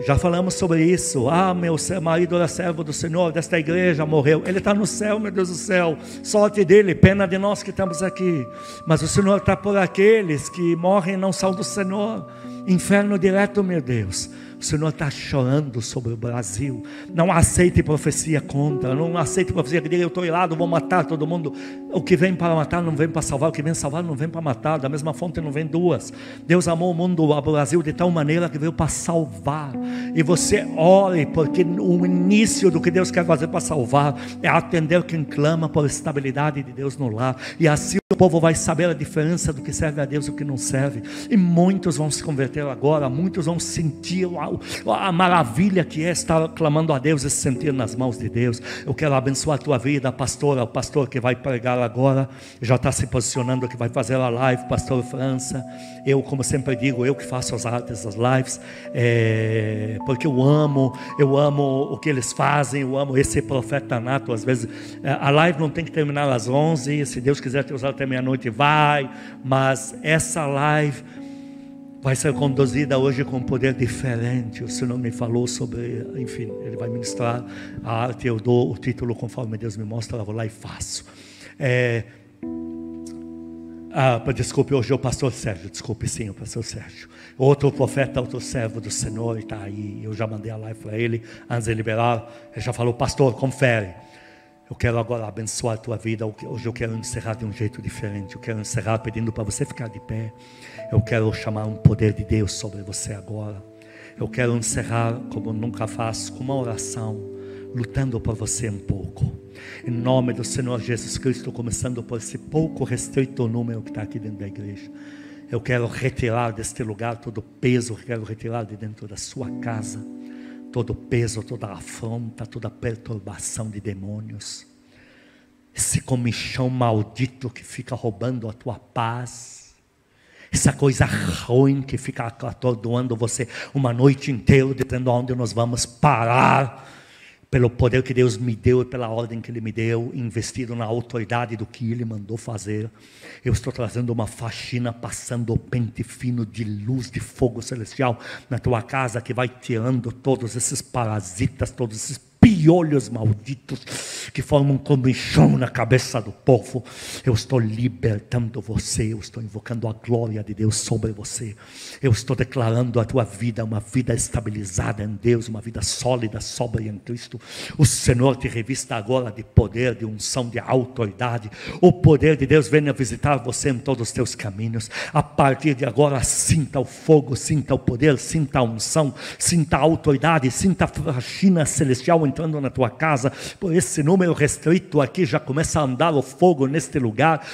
Speaker 1: já falamos sobre isso. Ah, meu marido era servo do Senhor, desta igreja, morreu. Ele está no céu, meu Deus do céu. Sorte dele, pena de nós que estamos aqui. Mas o Senhor está por aqueles que morrem e não são do Senhor. Inferno direto, meu Deus. O Senhor está chorando sobre o Brasil. Não aceite profecia contra. Não aceite profecia que diga eu estou irado, vou matar todo mundo. O que vem para matar não vem para salvar. O que vem salvar não vem para matar. Da mesma fonte não vem duas. Deus amou o mundo, o Brasil de tal maneira que veio para salvar. E você ore, porque o início do que Deus quer fazer para salvar é atender quem clama por estabilidade de Deus no lar. E assim povo vai saber a diferença do que serve a Deus e o que não serve. E muitos vão se converter agora. Muitos vão sentir a maravilha que é estar clamando a Deus e se sentir nas mãos de Deus. Eu quero abençoar a tua vida, pastora, o pastor que vai pregar agora, já está se posicionando, que vai fazer a live, pastor França. Eu, como sempre digo, eu que faço as artes das lives, é, porque eu amo, eu amo o que eles fazem, eu amo esse profeta nato. Às vezes, é, a live não tem que terminar às 11, se Deus quiser te usar até meia-noite, vai, mas essa live vai ser conduzida hoje com um poder diferente. O Senhor me falou sobre, enfim, Ele vai ministrar a arte. Eu dou o título conforme Deus me mostra, eu vou lá e faço. É, ah, desculpe, hoje é o pastor Sérgio, desculpe sim, o pastor Sérgio. Outro profeta, outro servo do Senhor está aí. Eu já mandei a live para ele, antes de liberar. Ele já falou, pastor, confere. Eu quero agora abençoar a tua vida. Hoje eu quero encerrar de um jeito diferente. Eu quero encerrar pedindo para você ficar de pé. Eu quero chamar um poder de Deus sobre você agora. Eu quero encerrar, como nunca faço, com uma oração, lutando por você um pouco. Em nome do Senhor Jesus Cristo, começando por esse pouco restrito número que está aqui dentro da igreja. Eu quero retirar deste lugar todo o peso, quero retirar de dentro da sua casa todo peso, toda afronta, toda perturbação de demônios. Esse comichão maldito que fica roubando a tua paz essa coisa ruim que fica atordoando você uma noite inteira, dizendo onde nós vamos parar, pelo poder que Deus me deu e pela ordem que Ele me deu, investido na autoridade do que Ele mandou fazer. Eu estou trazendo uma faxina, passando o pente fino de luz, de fogo celestial na tua casa, que vai tirando todos esses parasitas, todos esses piolhos malditos que formam um comichão na cabeça do povo. Eu estou libertando você, eu estou invocando a glória de Deus sobre você. Eu estou declarando a tua vida uma vida estabilizada em Deus, uma vida sólida, sóbria em Cristo. O Senhor te revista agora de poder, de unção, de autoridade. O poder de Deus venha visitar você em todos os teus caminhos. A partir de agora, sinta o fogo, sinta o poder, sinta a unção, sinta a autoridade, sinta a faxina celestial entrando na tua casa, por esse número restrito aqui, já começa a andar o fogo neste lugar,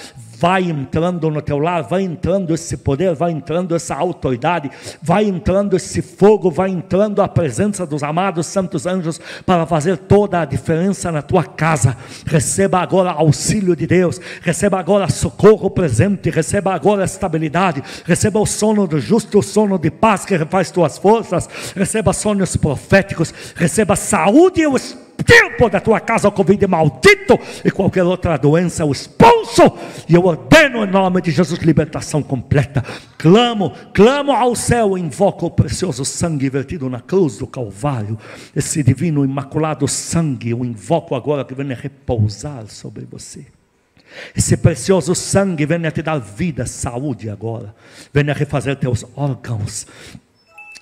Speaker 1: vai entrando no teu lar, vai entrando esse poder, vai entrando essa autoridade, vai entrando esse fogo, vai entrando a presença dos amados santos anjos para fazer toda a diferença na tua casa. Receba agora auxílio de Deus, receba agora socorro presente, receba agora estabilidade, receba o sono do justo, o sono de paz que refaz tuas forças, receba sonhos proféticos, receba saúde e o Espírito tempo da tua casa o Covid maldito e qualquer outra doença, o expulso. E eu ordeno em nome de Jesus libertação completa. Clamo, clamo ao céu, invoco o precioso sangue vertido na cruz do Calvário. Esse divino imaculado sangue, eu invoco agora que venha repousar sobre você. Esse precioso sangue venha te dar vida, saúde agora. Venha refazer teus órgãos,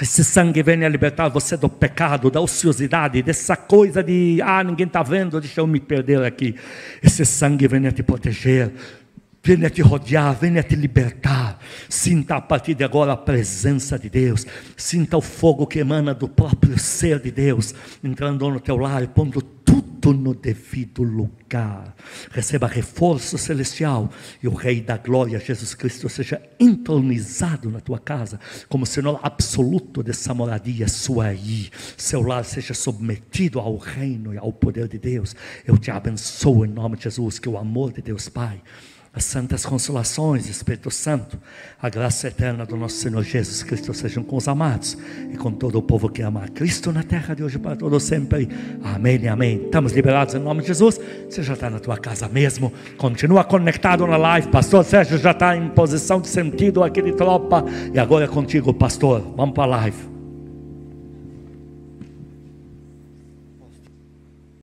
Speaker 1: esse sangue venha libertar você do pecado, da ociosidade, dessa coisa de, ah, ninguém está vendo, deixa eu me perder aqui. Esse sangue venha te proteger, venha te rodear, venha te libertar. Sinta a partir de agora a presença de Deus. Sinta o fogo que emana do próprio ser de Deus, entrando no teu lar, pondo tudo no devido lugar. Receba reforço celestial e o Rei da Glória, Jesus Cristo, seja entronizado na tua casa, como Senhor absoluto dessa moradia sua aí. Seu lar seja submetido ao reino e ao poder de Deus. Eu te abençoo em nome de Jesus, que o amor de Deus Pai as santas consolações, Espírito Santo, a graça eterna do nosso Senhor Jesus Cristo sejam com os amados e com todo o povo que ama a Cristo na terra de hoje para todos sempre. Amém e amém. Estamos liberados em nome de Jesus. Você já está na tua casa mesmo. Continua conectado na live. Pastor Sérgio já está em posição de sentido aqui de tropa. E agora é contigo, pastor. Vamos para a live.